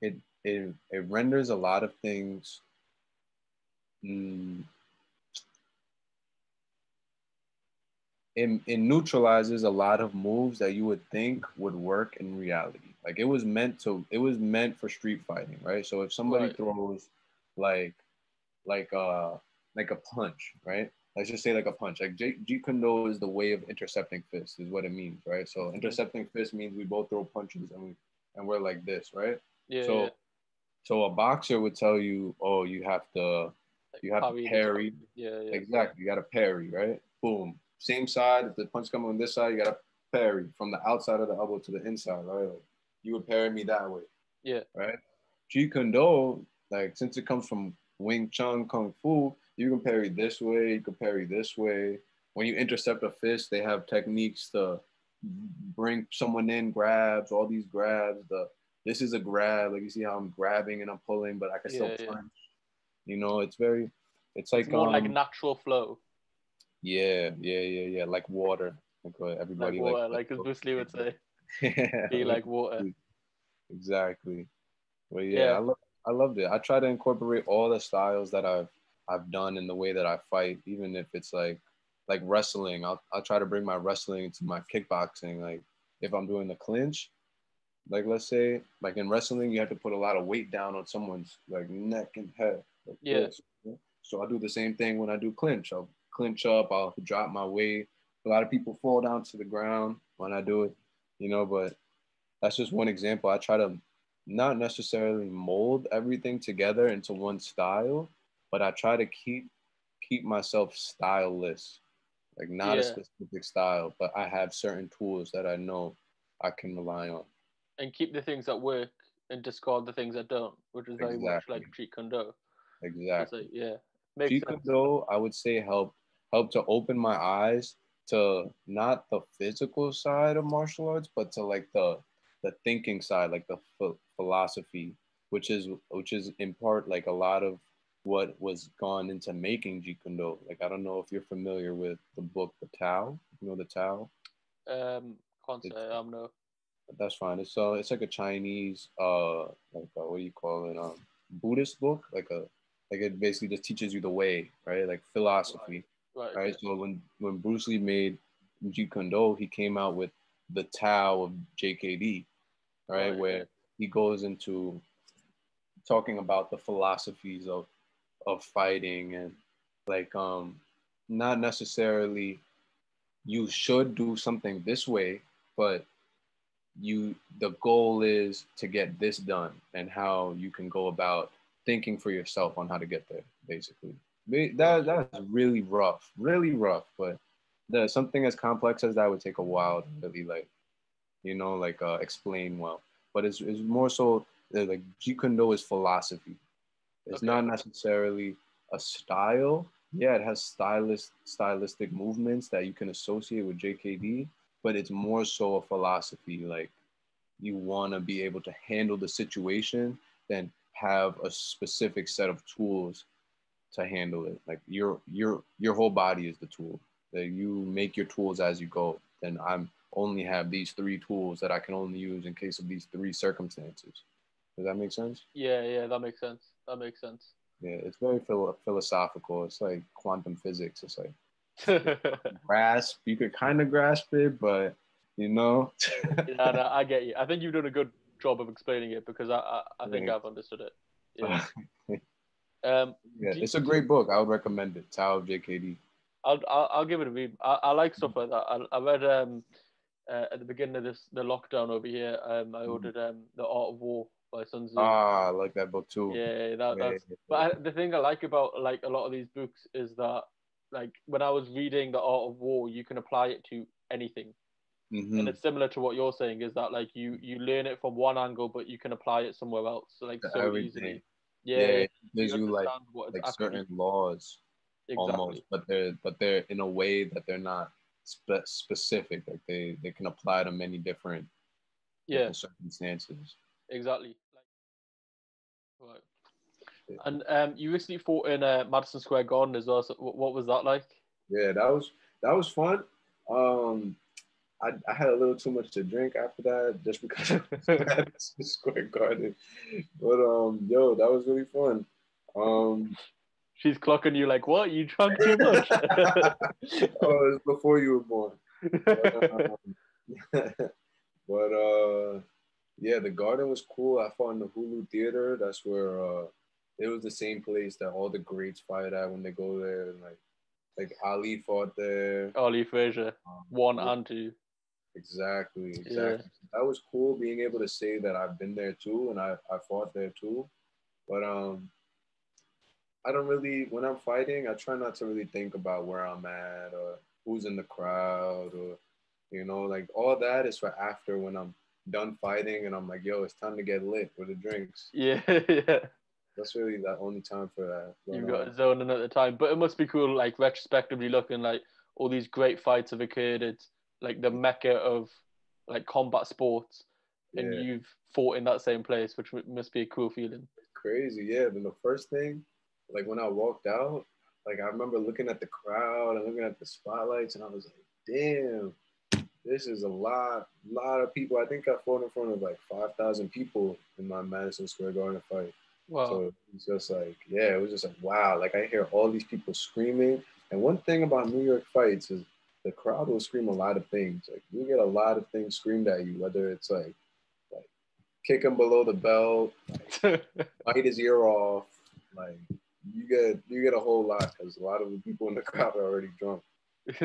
It it it renders a lot of things. Mm, it, it neutralizes a lot of moves that you would think would work in reality. Like it was meant to, it was meant for street fighting, right? So if somebody right. throws like, like uh, like a punch, right? Let's just say like a punch. Like Jeet Kune Do is the way of intercepting fists, is what it means, right? So mm-hmm. intercepting fists means we both throw punches and we and we're like this, right? Yeah. So, yeah. so a boxer would tell you, oh, you have to, you have to parry. Yeah, yeah. Exactly. You got to parry, right? Boom same side. If the punch coming on this side, you gotta parry from the outside of the elbow to the inside, right? Like you would parry me that way. Yeah. Right. Jeet Kune Do, like since it comes from Wing Chun Kung Fu, you can parry this way, you can parry this way. When you intercept a fist, they have techniques to bring someone in, grabs, all these grabs. The this is a grab, like you see how I'm grabbing and I'm pulling, but I can yeah, still punch. Yeah. You know, it's very, it's like it's more um, like natural flow. Yeah, yeah, yeah, yeah. Like water. Like everybody like water, like, like Bruce Lee would say. Be like water. Exactly. Well, yeah, yeah. I love I loved it. I try to incorporate all the styles that I've I've done in the way that I fight, even if it's like like wrestling. I'll I'll try to bring my wrestling into my kickboxing. Like if I'm doing the clinch, like let's say like in wrestling, you have to put a lot of weight down on someone's like neck and head. Like yeah. This. So I do the same thing when I do clinch. I'll clinch up, I'll drop my weight. A lot of people fall down to the ground when I do it, you know, but that's just one example. I try to not necessarily mold everything together into one style, but I try to keep keep myself styleless. Like not yeah. a specific style, but I have certain tools that I know I can rely on. And keep the things that work and discard the things that don't, which is very exactly. much like Jeet Kune Do. Exactly. Like, yeah. Jeet Kune Do, I would say help help to open my eyes to not the physical side of martial arts, but to like the the thinking side, like the ph- philosophy, which is which is in part like a lot of what was gone into making Jeet Kune Do. Like I don't know if you're familiar with the book The Tao. You know the Tao. Um, can't say I'm no. That's fine. It's uh, it's like a Chinese uh, like uh, what do you call it? Um, Buddhist book, like a like it basically just teaches you the way, right? Like philosophy. Right. right? So when when Bruce Lee made Jeet Kune Do, he came out with the Tao of JKD, right? right. Where he goes into talking about the philosophies of of fighting and like um not necessarily you should do something this way, but you the goal is to get this done and how you can go about thinking for yourself on how to get there, basically that that's really rough, really rough. But the something as complex as that would take a while to really like, you know, like uh, explain well. But it's, it's more so like Jeet Kune Do is philosophy. It's okay. not necessarily a style. Yeah, it has stylist stylistic movements that you can associate with JKD, but it's more so a philosophy. Like you want to be able to handle the situation, than have a specific set of tools to handle it. Like your your your whole body is the tool. That you make your tools as you go. Then I'm only have these three tools that I can only use in case of these three circumstances. Does that make sense? Yeah, yeah, that makes sense. That makes sense. Yeah, it's very philo- philosophical. It's like quantum physics. It's like grasp. You could kind of grasp it, but you know. yeah, no, I get you. I think you've done a good job of explaining it because I I, I think yeah. I've understood it. Yeah. Um, yeah, it's a great book. I would recommend it. Tao of JKD. I'll, I'll, I'll give it a read. I, I like stuff like that. I, I read um, uh, at the beginning of this the lockdown over here. Um, I mm-hmm. ordered um, the Art of War by Sun Tzu. Ah, I like that book too. Yeah, that, that's. Yeah, But I, the thing I like about like a lot of these books is that like when I was reading the Art of War, you can apply it to anything. Mm-hmm. And it's similar to what you're saying is that like you you learn it from one angle, but you can apply it somewhere else, like so everything. easily. Yeah, yeah it gives you, like like certain laws exactly. almost, but they're but they're in a way that they're not spe- specific. Like they they can apply to many different yeah different circumstances. Exactly. Like, right. And um, you recently fought in uh, Madison Square Garden as well. So what was that like? Yeah, that was that was fun. Um, I, I had a little too much to drink after that, just because of Madison Square Garden. But um, yo, that was really fun. Um, she's clocking you like, what? You drunk too much? oh, it's before you were born. But, um, but uh, yeah, the garden was cool. I fought in the Hulu Theater. That's where uh, it was the same place that all the greats fight at when they go there. And like, like Ali fought there. Ali Frazier, um, one yeah. and two. Exactly, exactly. Yeah. That was cool being able to say that I've been there too and I, I fought there too. But um I don't really when I'm fighting, I try not to really think about where I'm at or who's in the crowd or you know, like all that is for after when I'm done fighting and I'm like, yo, it's time to get lit with the drinks. Yeah, yeah. That's really the only time for that. You've got a zone in at the time. But it must be cool, like retrospectively looking like all these great fights have occurred. It's like the mecca of like combat sports, and yeah. you've fought in that same place, which must be a cool feeling. Crazy, yeah. Then the first thing, like when I walked out, like I remember looking at the crowd and looking at the spotlights, and I was like, "Damn, this is a lot, lot of people." I think I fought in front of like five thousand people in my Madison Square Garden fight. Wow. So it's just like, yeah, it was just like, wow. Like I hear all these people screaming. And one thing about New York fights is the crowd will scream a lot of things. Like you get a lot of things screamed at you, whether it's like like kick him below the belt, like, bite his ear off, like you get you get a whole lot because a lot of the people in the crowd are already drunk.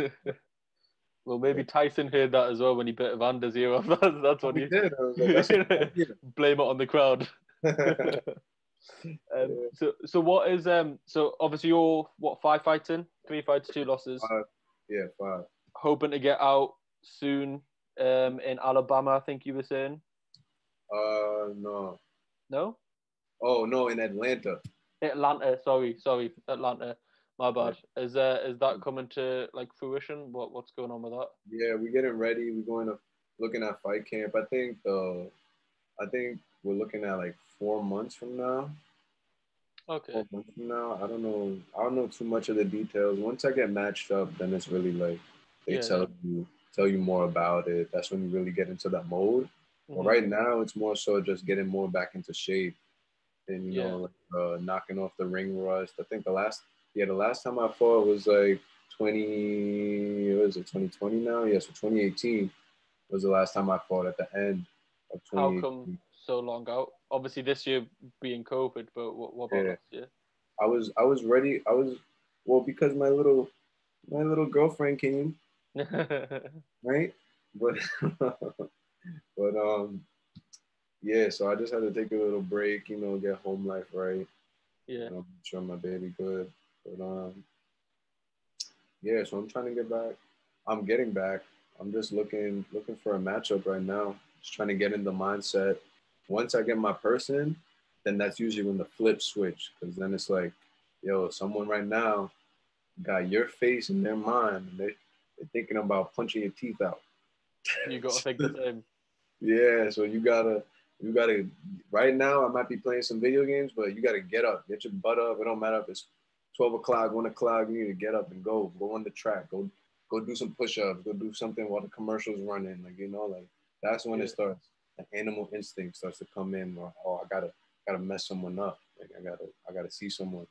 well, maybe Tyson heard that as well when he bit Evander's ear off. That's, that's what he, he did. Like, Blame it on the crowd. um, so, so what is um? So obviously you're what five fighting, three fights, two losses. Five. Yeah, five. Hoping to get out soon. Um, in Alabama, I think you were saying. Uh, no. No. Oh no, in Atlanta. Atlanta, sorry, sorry, Atlanta. My bad. Is uh is that coming to like fruition? What what's going on with that? Yeah, we're getting ready. We're going to looking at fight camp. I think the I think we're looking at like four months from now. Okay. Four months from now. I don't know. I don't know too much of the details. Once I get matched up, then it's really like they yeah, tell yeah. you tell you more about it. That's when you really get into that mode. Mm-hmm. But right now, it's more so just getting more back into shape and you yeah. know like, uh, knocking off the ring rust. I think the last yeah the last time I fought was like 20 what is it 2020 now? Yeah, so 2018 was the last time I fought at the end of 2018. How come so long out? Obviously, this year being COVID, but what, what about yeah. last year? I was I was ready. I was well because my little my little girlfriend came, right? But but um yeah, so I just had to take a little break, you know, get home life right. Yeah. You know, make sure my baby good. But um yeah, so I'm trying to get back. I'm getting back. I'm just looking looking for a matchup right now. Just trying to get in the mindset once I get my person, then that's usually when the flip switch, because then it's like, yo, someone right now got your face in their mind, and they, they're thinking about punching your teeth out. You gotta think the same. yeah, so you gotta, you gotta. Right now, I might be playing some video games, but you gotta get up, get your butt up. It don't matter if it's twelve o'clock, one o'clock. You need to get up and go, go on the track, go, go do some push-ups, go do something while the commercials running. Like you know, like that's when yeah. it starts an animal instinct starts to come in or oh I gotta gotta mess someone up. Like I gotta I gotta see someone.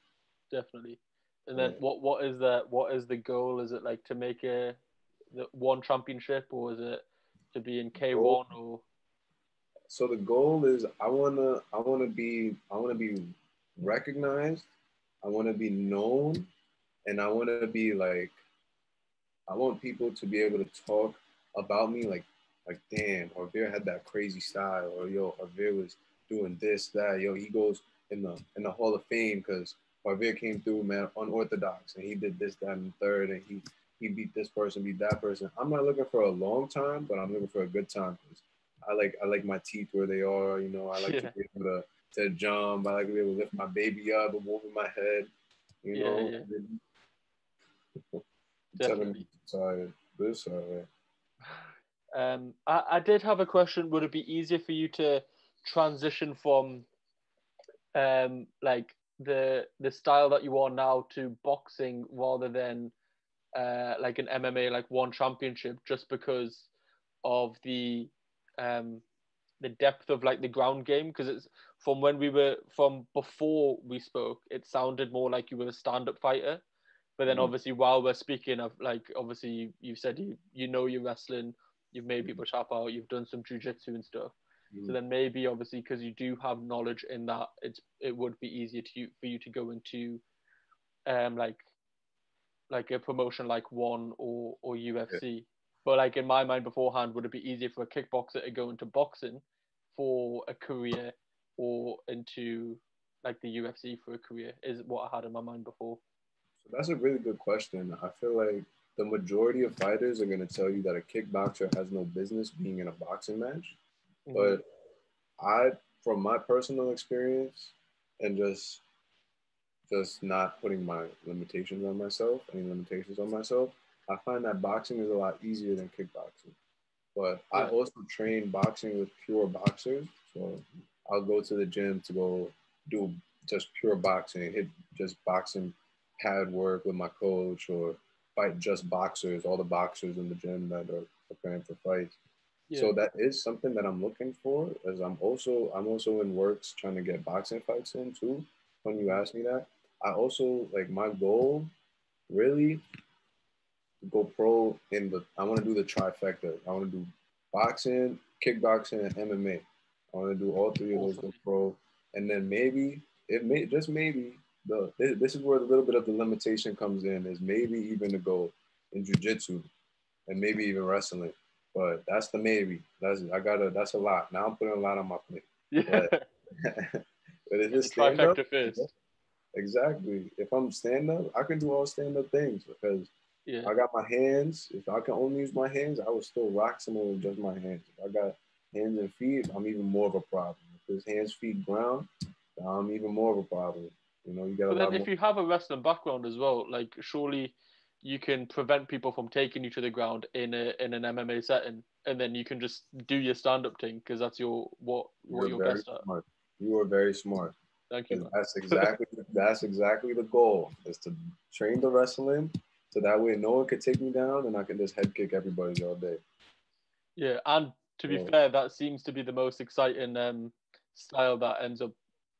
Definitely. And then what what is the what is the goal? Is it like to make a the one championship or is it to be in K one or so the goal is I wanna I wanna be I wanna be recognized, I wanna be known, and I wanna be like I want people to be able to talk about me like like, damn, Harveer had that crazy style, or yo, Harveer was doing this, that, yo, he goes in the in the Hall of Fame because Harveer came through, man, unorthodox, and he did this, that, and third, and he he beat this person, beat that person. I'm not looking for a long time, but I'm looking for a good time because I like I like my teeth where they are. You know, I like yeah. to be able to, to jump. I like to be able to lift my baby up and move my head. You yeah, know, yeah. Definitely. Tired. This all right. Um, I, I did have a question. Would it be easier for you to transition from um, like the the style that you are now to boxing rather than uh, like an MMA like one championship just because of the um the depth of like the ground game because it's from when we were from before we spoke it sounded more like you were a stand-up fighter but then mm. obviously while we're speaking of like obviously you, you said you you know you're wrestling you've made people tap out you've done some jiu-jitsu and stuff mm. so then maybe obviously because you do have knowledge in that it's it would be easier to for you to go into um like like a promotion like one or or UFC yeah. but like in my mind beforehand would it be easier for a kickboxer to go into boxing for a career or into like the UFC for a career is what I had in my mind before. So that's a really good question. I feel like the majority of fighters are going to tell you that a kickboxer has no business being in a boxing match. Mm-hmm. But I, from my personal experience and just just not putting my limitations on myself, any limitations on myself, I find that boxing is a lot easier than kickboxing. But I also train boxing with pure boxers. So I'll go to the gym to go do just pure boxing, hit just boxing pad work with my coach or fight just boxers, all the boxers in the gym that are preparing for fights. Yeah. So that is something that I'm looking for as I'm also I'm also in works trying to get boxing fights in too. When you ask me that, I also like my goal really go pro in the I want to do the trifecta. I want to do boxing, kickboxing, and MMA. I want to do all three of those go pro, and then maybe it may just maybe the this is where a little bit of the limitation comes in is maybe even to go in jujitsu, and maybe even wrestling. But that's the maybe. That's I gotta. That's a lot. Now I'm putting a lot on my plate. Yeah. But, but if it's stand up, exactly. If I'm stand up, I can do all stand up things because yeah. I got my hands. If I can only use my hands, I would still rock someone with just my hands. If I got hands and feet, I'm even more of a problem. If it's hands, feet, ground, I'm even more of a problem. You know, you got. But then, if more- you have a wrestling background as well, like surely you can prevent people from taking you to the ground in a in an MMA setting, and then you can just do your stand up thing because that's your what what you're, you're best smart. at. You are very smart. Thank you. That's exactly that's exactly the goal is to train the wrestling so that way no one could take me down and I can just head kick everybody all day. Yeah, and to be yeah. fair, that seems to be the most exciting um, style that ends up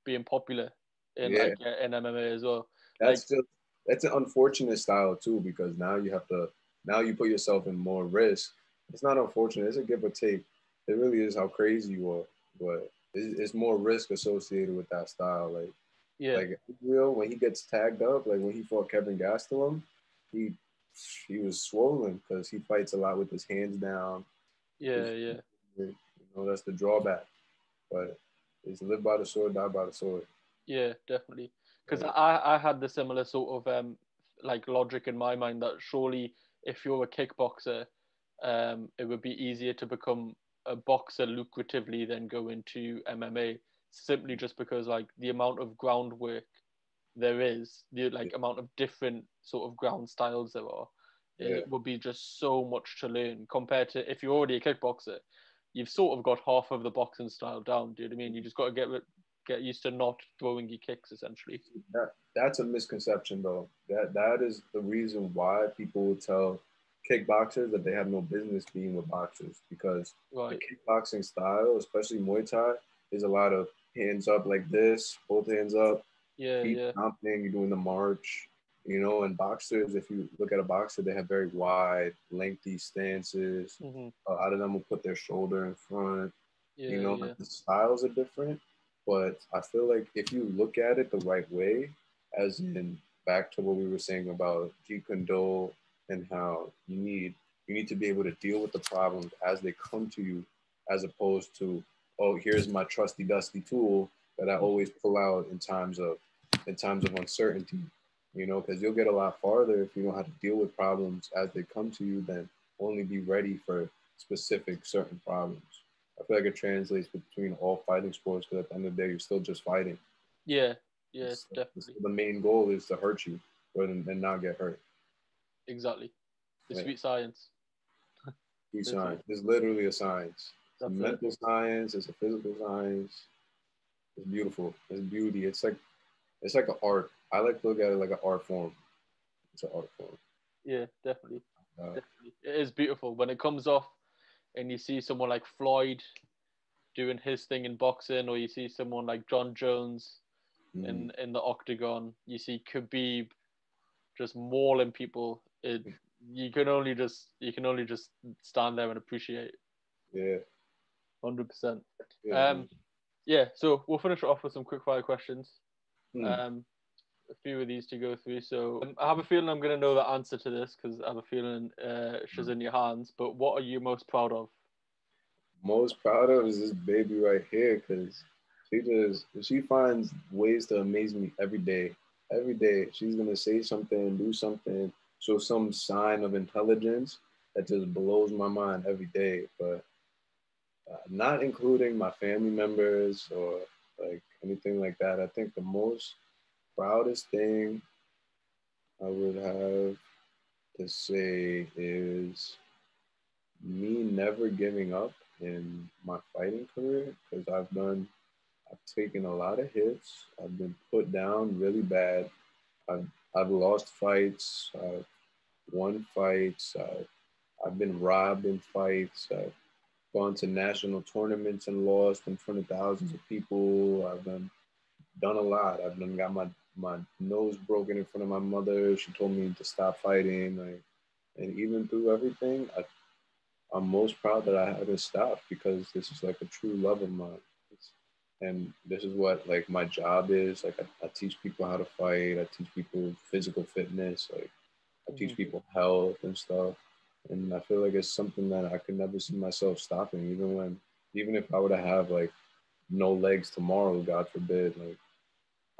being popular in yeah. like in MMA as well. That's like, just that's an unfortunate style too because now you have to now you put yourself in more risk. It's not unfortunate; it's a give or take. It really is how crazy you are, but it's, it's more risk associated with that style. Like, yeah, like real when he gets tagged up, like when he fought Kelvin Gastelum, he he was swollen because he fights a lot with his hands down. Yeah, yeah. You know, that's the drawback. But it's live by the sword, die by the sword. Yeah, definitely. Because yeah. I, I had the similar sort of um like logic in my mind that surely if you're a kickboxer, um, it would be easier to become a boxer lucratively than go into MMA simply just because like the amount of groundwork there is, the like amount of different sort of ground styles there are, yeah. it would be just so much to learn compared to if you're already a kickboxer, you've sort of got half of the boxing style down. Do you know what I mean? You just got to get get used to not throwing your kicks essentially. That, that's a misconception though. That that is the reason why people will tell kickboxers that they have no business being with boxers because right. the kickboxing style, especially Muay Thai, is a lot of hands up like this, both hands up, yeah, keep yeah. stomping, you're doing the march, you know, and boxers, if you look at a boxer, they have very wide, lengthy stances. Mm-hmm. A lot of them will put their shoulder in front. Yeah, you know, yeah. the styles are different. But I feel like if you look at it the right way, as in back to what we were saying about Do and how you need you need to be able to deal with the problems as they come to you, as opposed to, oh, here's my trusty dusty tool that I always pull out in times of in times of uncertainty, you know, because you'll get a lot farther if you know how to deal with problems as they come to you than only be ready for specific certain problems. I feel like it translates between all fighting sports because at the end of the day, you're still just fighting. Yeah, yeah, it's, definitely. the main goal is to hurt you rather than, not get hurt. Exactly. It's yeah. sweet science. Sweet science. It's literally a science. It's a mental science. It's a physical science. It's beautiful. It's beauty. It's like it's like an art. I like to look at it like an art form. It's an art form. Yeah, definitely. Uh, definitely. It is beautiful when it comes off and you see someone like Floyd doing his thing in boxing, or you see someone like Jon Jones mm. in in the octagon. You see Khabib just mauling people. It you can only just you can only just stand there and appreciate. Yeah. Hundred percent. Um, yeah. So we'll finish off with some quick fire questions. Mm. Um, a few of these to go through. So um, I have a feeling I'm going to know the answer to this because I have a feeling uh, she's hmm. in your hands. But what are you most proud of? Most proud of is this baby right here because she just she finds ways to amaze me every day. Every day she's gonna say something, do something, show some sign of intelligence that just blows my mind every day. But uh, not including my family members or like anything like that. I think the most proudest thing I would have to say is me never giving up in my fighting career because I've done, I've taken a lot of hits. I've been put down really bad. I've, I've lost fights. I've won fights. I've, I've been robbed in fights. I've gone to national tournaments and lost in front of thousands of people. I've done done a lot. I've done got my my nose broken in front of my mother. She told me to stop fighting. Like, and even through everything, I, I'm most proud that I haven't stopped because this is like a true love of mine. It's, and this is what like my job is. Like I, I, teach people how to fight. I teach people physical fitness. Like I teach mm-hmm. people health and stuff. And I feel like it's something that I could never see myself stopping, even when, even if I were to have like no legs tomorrow, God forbid, like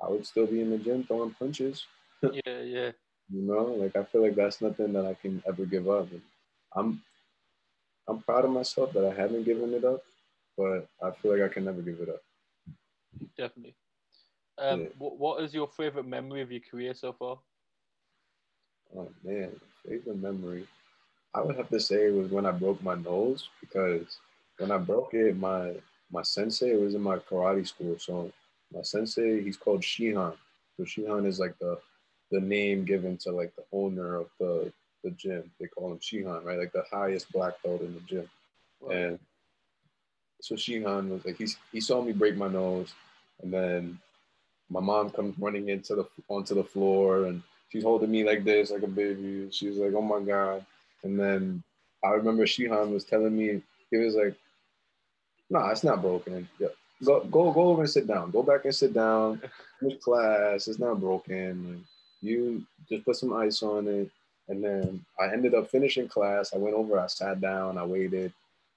I would still be in the gym throwing punches. yeah, yeah. You know, like I feel like that's nothing that I can ever give up. And I'm I'm proud of myself that I haven't given it up, but I feel like I can never give it up. Definitely. Um, yeah. what, what is your favorite memory of your career so far? Oh man, favorite memory. I would have to say it was when I broke my nose because when I broke it, my my sensei was in my karate school, so my sensei, he's called Shihan. So Shihan is like the the name given to like the owner of the the gym. They call him Shihan, right? Like the highest black belt in the gym. Wow. And so Shihan was like he he saw me break my nose, and then my mom comes running into the onto the floor and she's holding me like this, like a baby. She's like, "Oh my god!" And then I remember Shihan was telling me he was like, "Nah, it's not broken. Yeah, go go go over and sit down. Go back and sit down. Finish class. It's not broken. You just put some ice on it. And then I ended up finishing class. I went over, I sat down, I waited,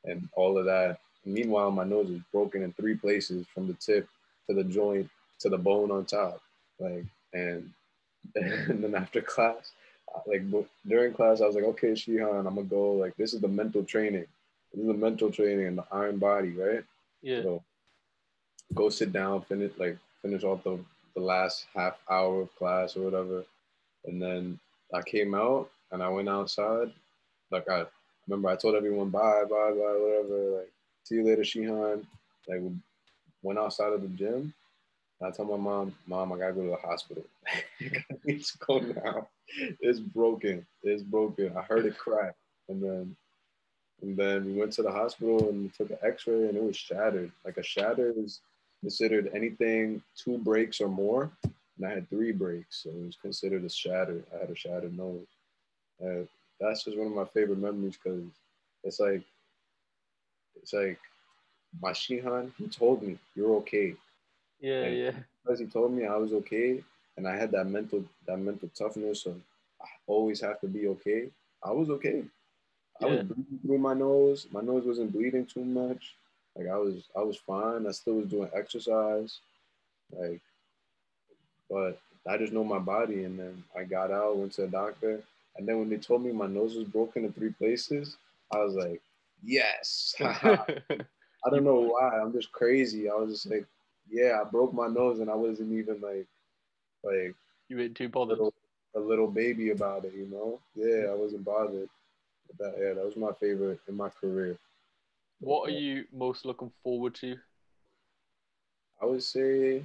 and all of that. And meanwhile, my nose was broken in three places from the tip to the joint to the bone on top. Like, and, and then after class, like during class, I was like, okay, Shihan, I'm gonna go. Like, this is the mental training. This is the mental training and the iron body, right? Yeah. So go sit down, finish like finish off the, the last half hour of class or whatever. And then I came out and I went outside. Like I remember I told everyone bye, bye, bye, whatever. Like, see you later, Shihan. Like went outside of the gym. I told my mom, Mom, I gotta go to the hospital. It's go now. It's broken. It's broken. I heard it crack. And then and then we went to the hospital and took an x-ray and it was shattered. Like a shatter is considered anything two breaks or more. And I had three breaks, so it was considered a shatter. I had a shattered nose. And that's just one of my favorite memories because it's like, it's like my Shihan, he told me, you're okay. Yeah, and yeah. Because he told me I was okay, and I had that mental, that mental toughness of I always have to be okay. I was okay. Yeah. I was breathing through my nose. My nose wasn't bleeding too much. Like I was, I was fine. I still was doing exercise, like, but I just know my body. And then I got out, went to a doctor, and then when they told me my nose was broken in three places, I was like, yes. I don't know why. I'm just crazy. I was just like, yeah, I broke my nose, and I wasn't even like, like you were too bothered. A little, a little baby about it, you know? Yeah, I wasn't bothered. That, yeah, that was my favorite in my career. What are you most looking forward to? I would say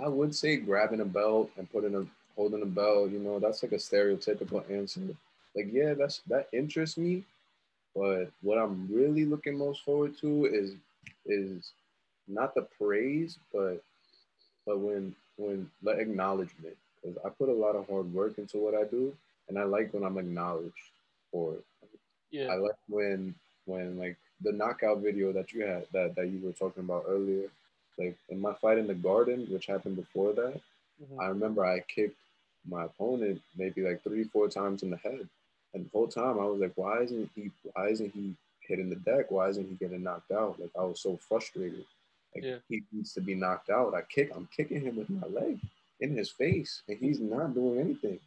I would say grabbing a belt and putting a holding a belt. You know, that's like a stereotypical answer. Like, yeah, that's that interests me. But what I'm really looking most forward to is is not the praise, but but when when the acknowledgement. Because I put a lot of hard work into what I do, and I like when I'm acknowledged for it. Yeah. I like when when like the knockout video that you had that that you were talking about earlier, like in my fight in the garden, which happened before that, mm-hmm. I remember I kicked my opponent maybe like three, four times in the head. And the whole time I was like, why isn't he why isn't he hitting the deck? Why isn't he getting knocked out? Like I was so frustrated. Like yeah. he needs to be knocked out. I kick, I'm kicking him with my leg in his face, and he's not doing anything.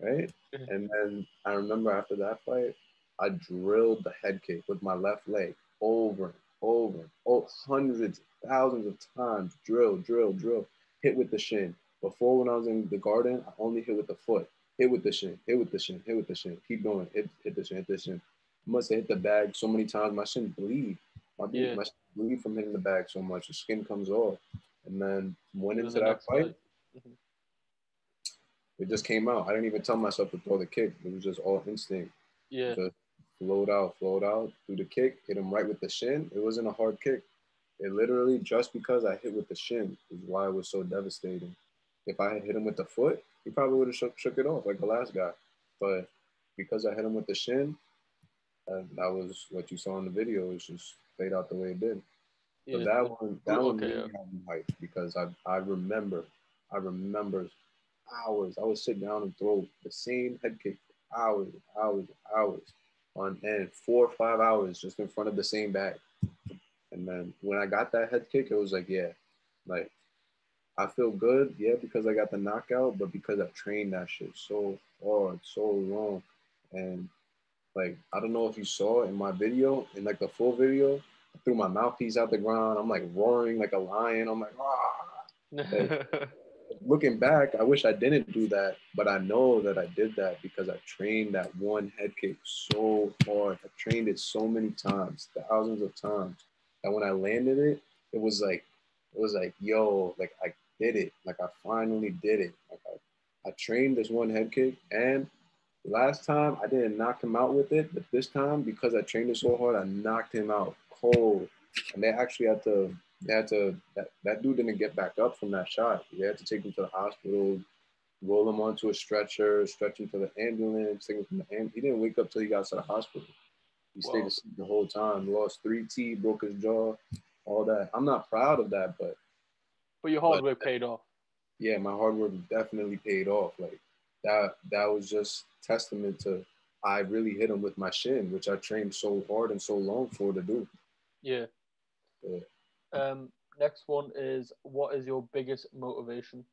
Right. And then I remember after that fight, I drilled the head kick with my left leg over and over, oh, hundreds, thousands of times. Drill, drill, drill. Hit with the shin. Before, when I was in the garden, I only hit with the foot. Hit with the shin. Hit with the shin. Hit with the shin. Keep going. Hit, hit the shin. Hit the shin. I must have hit the bag so many times. My shin bleed. My, yeah. my shin bleed from hitting the bag so much. The skin comes off. And then went into that fight. Mm-hmm. It just came out. I didn't even tell myself to throw the kick. It was just all instinct. Yeah. Just flowed out, flowed out, through the kick, hit him right with the shin. It wasn't a hard kick. It literally just because I hit with the shin is why it was so devastating. If I had hit him with the foot, he probably would have shook, shook it off like the last guy. But because I hit him with the shin, uh, that was what you saw in the video. It just played out the way it did. Yeah. But that one, that one really had me hyped because I, I remember, I remember hours. I would sit down and throw the same head kick for hours, hours, hours on end, four or five hours just in front of the same bag. And then when I got that head kick, it was like, yeah, like I feel good, yeah, because I got the knockout, but because I've trained that shit so hard, so long. And like, I don't know if you saw in my video, in like the full video, I threw my mouthpiece out the ground. I'm like roaring like a lion. I'm like, ah. Like, looking back, I wish I didn't do that, but I know that I did that because I trained that one head kick so trained it so many times, thousands of times, that when I landed it, it was like, it was like, yo, like I did it. Like I finally did it. Like I, I trained this one head kick, and last time I didn't knock him out with it, but this time because I trained it so hard, I knocked him out cold, and they actually had to they had to that, that dude didn't get back up from that shot. They had to take him to the hospital, roll him onto a stretcher, stretch him to the ambulance, take him from the ambulance. He didn't wake up till he got to the hospital. He stayed asleep the whole time. Lost three teeth, broke his jaw, all that. I'm not proud of that, but but your hard work paid off. Yeah, my hard work definitely paid off. Like that that was just testament to I really hit him with my shin, which I trained so hard and so long for to do. Yeah. yeah. Um, next one is what is your biggest motivation?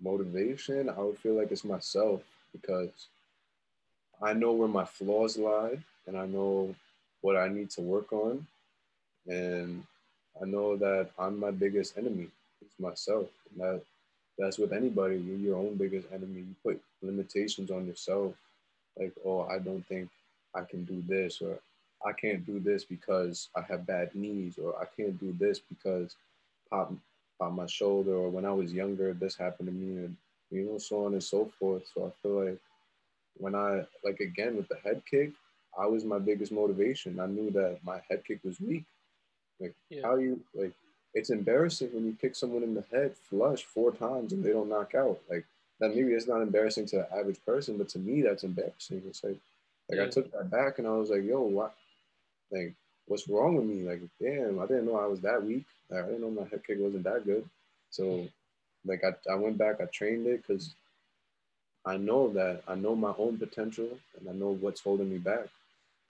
Motivation, I would feel like it's myself because I know where my flaws lie and I know what I need to work on. And I know that I'm my biggest enemy. It's myself. And that that's with anybody. You're your own biggest enemy. You put limitations on yourself. Like, oh, I don't think I can do this or I can't do this because I have bad knees, or I can't do this because pop, pop my shoulder, or when I was younger, this happened to me, and you know, so on and so forth. So I feel like when I, like again with the head kick, I was my biggest motivation. I knew that my head kick was weak. Like, yeah. how you, like, it's embarrassing when you kick someone in the head flush four times and they don't knock out. Like, that maybe it's not embarrassing to the average person, but to me, that's embarrassing. It's like, like yeah. I took that back and I was like, yo, what? Like, what's wrong with me? Like, damn, I didn't know I was that weak. I didn't know my head kick wasn't that good. So, like, I, I went back, I trained it because I know that I know my own potential and I know what's holding me back.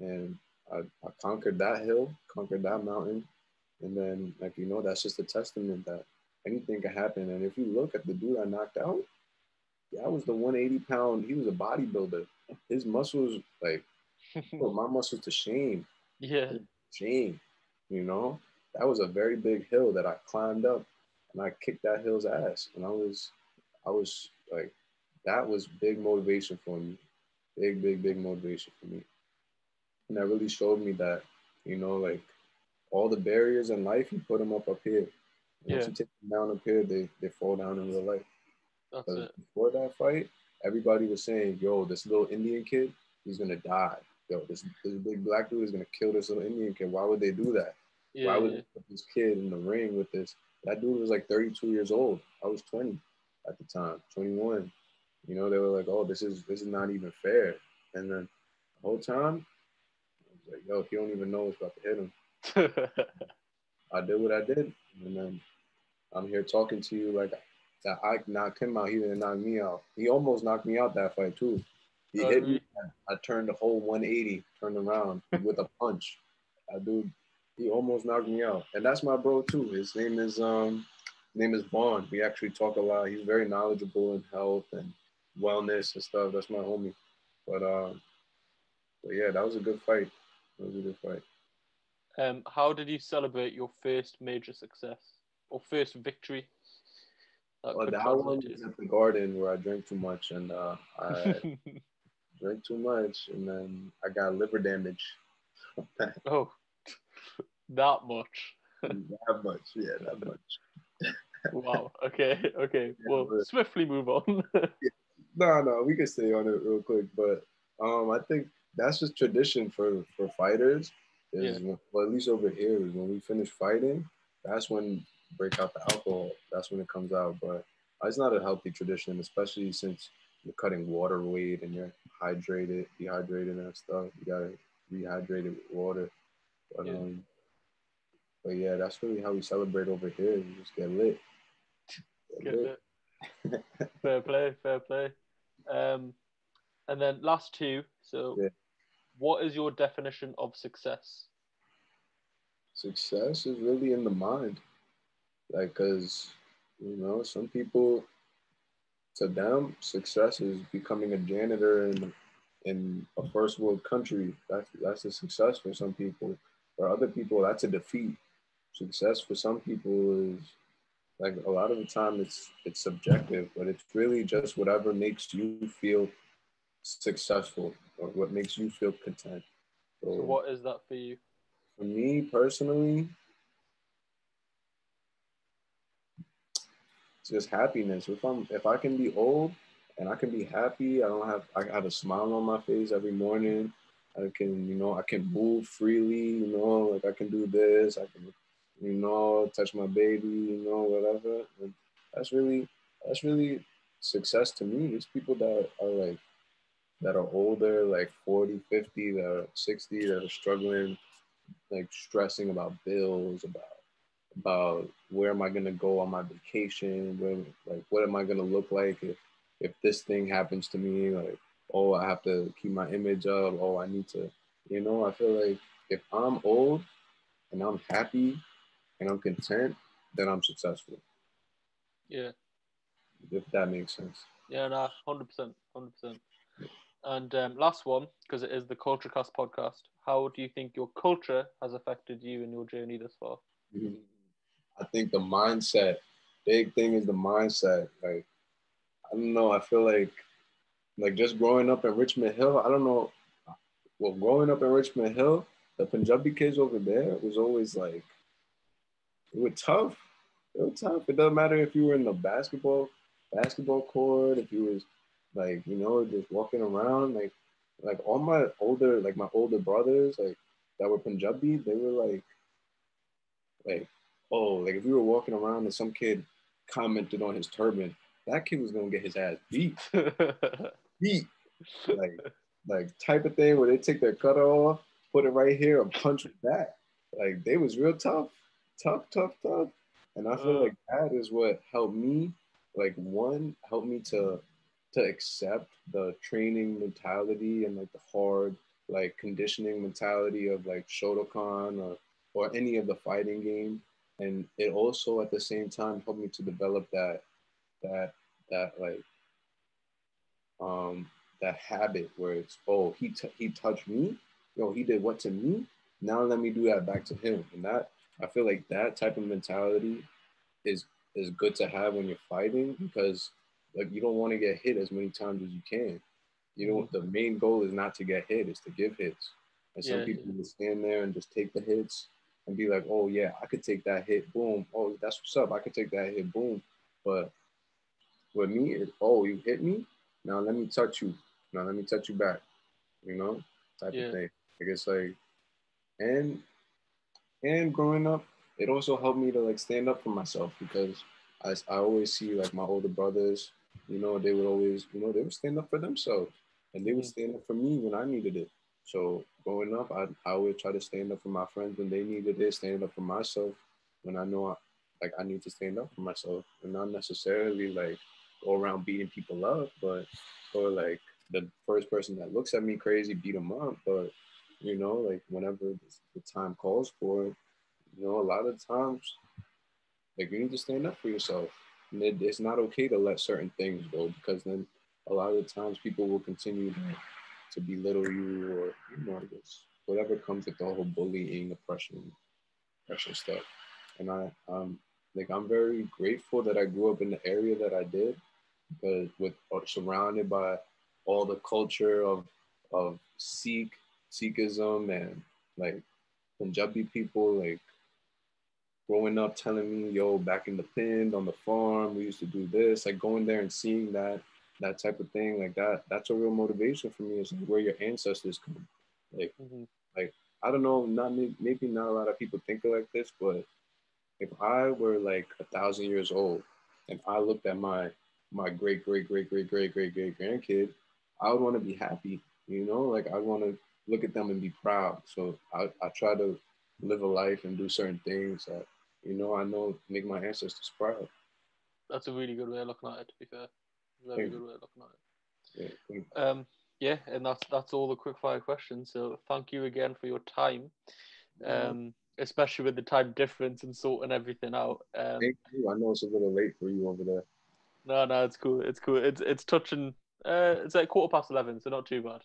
And I, I conquered that hill, conquered that mountain. And then, like, you know, that's just a testament that anything can happen. And if you look at the dude I knocked out, that was the 180 pound, he was a bodybuilder. His muscles, like, put my muscles to shame. Yeah. Gene, you know, that was a very big hill that I climbed up and I kicked that hill's ass. And I was, I was like, that was big motivation for me. Big, big, big motivation for me. And that really showed me that, you know, like all the barriers in life, you put them up up here. Yeah. Once you take them down up here, they, they fall down in real life. That's it. Before that fight, everybody was saying, yo, this little Indian kid, he's gonna die. Yo, this, this big black dude is gonna kill this little Indian kid. Why would they do that? Yeah, Why would yeah. they put this kid in the ring with this? That dude was like 32 years old. I was 20 at the time, 21. You know, they were like, "Oh, this is this is not even fair." And then the whole time, like, "Yo, he don't even know what's about to hit him." I did what I did, and then I'm here talking to you like that. I knocked him out. He didn't knock me out. He almost knocked me out that fight too. He oh, hit me. I turned the whole 180, turned around with a punch. I dude, he almost knocked me out. And that's my bro too. His name is um, name is Vaughn. We actually talk a lot. He's very knowledgeable in health and wellness and stuff. That's my homie. But um, but yeah, that was a good fight. That was a good fight. Um, how did you celebrate your first major success or first victory? That well, that one was at the garden where I drank too much and uh, I drank too much and then I got liver damage. oh, that much. that much, yeah, that much. wow. Okay. Okay. Yeah, well, but, swiftly move on. no, no, we can stay on it real quick, but um, I think that's just tradition for for fighters. Is yeah. well, at least over here is when we finish fighting, that's when break out the alcohol. That's when it comes out. But it's not a healthy tradition, especially since you're cutting water weight and you're hydrated, dehydrated and stuff. You gotta rehydrate it with water. But yeah. um, but yeah, that's really how we celebrate over here. We just get lit. Get, get lit. lit. fair play, fair play. Um, and then last two. So, yeah. What is your definition of success? Success is really in the mind. Like, cause you know, some people, to them, success is becoming a janitor in in a first world country. That's that's a success for some people. For other people, that's a defeat. Success for some people is like a lot of the time it's it's subjective, but it's really just whatever makes you feel successful or what makes you feel content. So, so what is that for you? For me personally, it's just happiness. If I'm if I can be old and I can be happy, I don't have I have a smile on my face every morning. I can, you know, I can move freely, you know, like I can do this, I can, you know, touch my baby, you know, whatever. And that's really that's really success to me. It's people that are like that are older, like 40, 50, that are 60, that are struggling, like stressing about bills, about about where am I gonna go on my vacation, where like what am I gonna look like if if this thing happens to me, like oh I have to keep my image up, oh I need to, you know, I feel like if I'm old and I'm happy and I'm content, then I'm successful. Yeah. If that makes sense. Yeah, no, hundred percent, hundred percent. And um, last one, because it is the KultureKast podcast. How do you think your culture has affected you in your journey this far? Mm-hmm. I think the mindset, big thing is the mindset. Like, I don't know. I feel like, like just growing up in Richmond Hill. I don't know. Well, growing up in Richmond Hill, the Punjabi kids over there was always like, it was tough. It was tough. It doesn't matter if you were in the basketball basketball court, if you was like you know just walking around like like all my older like my older brothers like that were Punjabi they were like like oh like if we were walking around and some kid commented on his turban that kid was gonna get his ass beat. Beat. Like like type of thing where they take their cutter off put it right here and punch it back. Like they was real tough tough tough tough. And I feel like that is what helped me like one helped me to to accept the training mentality and like the hard like conditioning mentality of like Shotokan or or any of the fighting game. And it also at the same time helped me to develop that that that like um that habit where it's oh he t- he touched me, yo he did what to me. Now let me do that back to him. And that I feel like that type of mentality is is good to have when you're fighting because like you don't want to get hit as many times as you can. You know, mm-hmm. the main goal is not to get hit; is to give hits. And some yeah. people will stand there and just take the hits, and be like, oh yeah, I could take that hit, boom. Oh, that's what's up. I could take that hit, boom. But with me, it's oh, you hit me. Now let me touch you. Now let me touch you back. You know, type yeah. of thing. Like it's like, and and growing up, it also helped me to like stand up for myself because I I always see like my older brothers. You know, they would always, you know, they would stand up for themselves, and they would mm-hmm. stand up for me when I needed it. So growing up, I, I always try to stand up for my friends when they needed it, stand up for myself when I know I, like I need to stand up for myself, and not necessarily like go around beating people up, but or like the first person that looks at me crazy beat them up. But you know, like whenever the time calls for it, you know, a lot of times, like you need to stand up for yourself. And it, it's not okay to let certain things go because then a lot of the times people will continue to to belittle you or you know just whatever comes with the whole bullying, oppression, oppression stuff. And I um like I'm very grateful that I grew up in the area that I did because with uh, surrounded by all the culture of of Sikh Sikhism and like Punjabi people like growing up telling me, yo, back in the pen, on the farm, we used to do this, like going there and seeing that that type of thing like that that's a real motivation for me is like where your ancestors come like mm-hmm. like i don't know not maybe not a lot of people think like this but if i were like a thousand years old and i looked at my my great great great great great great great grandkid i would want to be happy you know? Like i want to look at them and be proud. So I, I try to live a life and do certain things that you know i know make my ancestors proud that's a really good way of looking at it to be fair very good way of looking at it. Yeah, um, yeah, and that's that's all the quick fire questions. So thank you again for your time, um, especially with the time difference and sorting everything out. Um, thank you. I know it's a little late for you over there. No, no, it's cool. It's cool. It's it's touching. Uh, it's like quarter past eleven, so not too bad.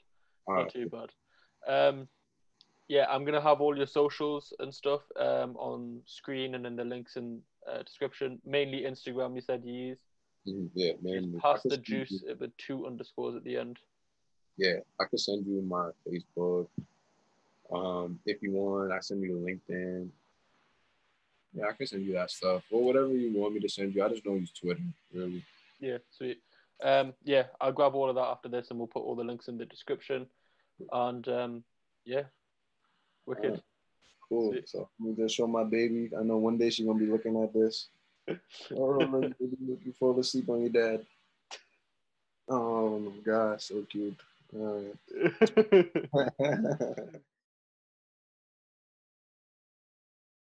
All not right. too bad. Um, yeah, I'm gonna have all your socials and stuff um on screen and in the links in uh, description. Mainly Instagram. You said you use. Mm-hmm. Yeah, man. Pass the juice you, with two underscores at the end. Yeah, I can send you my Facebook. Um, if you want, I send you the LinkedIn. Yeah, I can send you that stuff or whatever you want me to send you. I just don't use Twitter really. Yeah, sweet. Um, yeah, I'll grab all of that after this, and we'll put all the links in the description. And um, yeah, wicked. Right. Cool. Sweet. So I'm gonna show my baby. I know one day she's gonna be looking at this oh, you fall asleep on your dad. Oh my gosh, so cute. All right.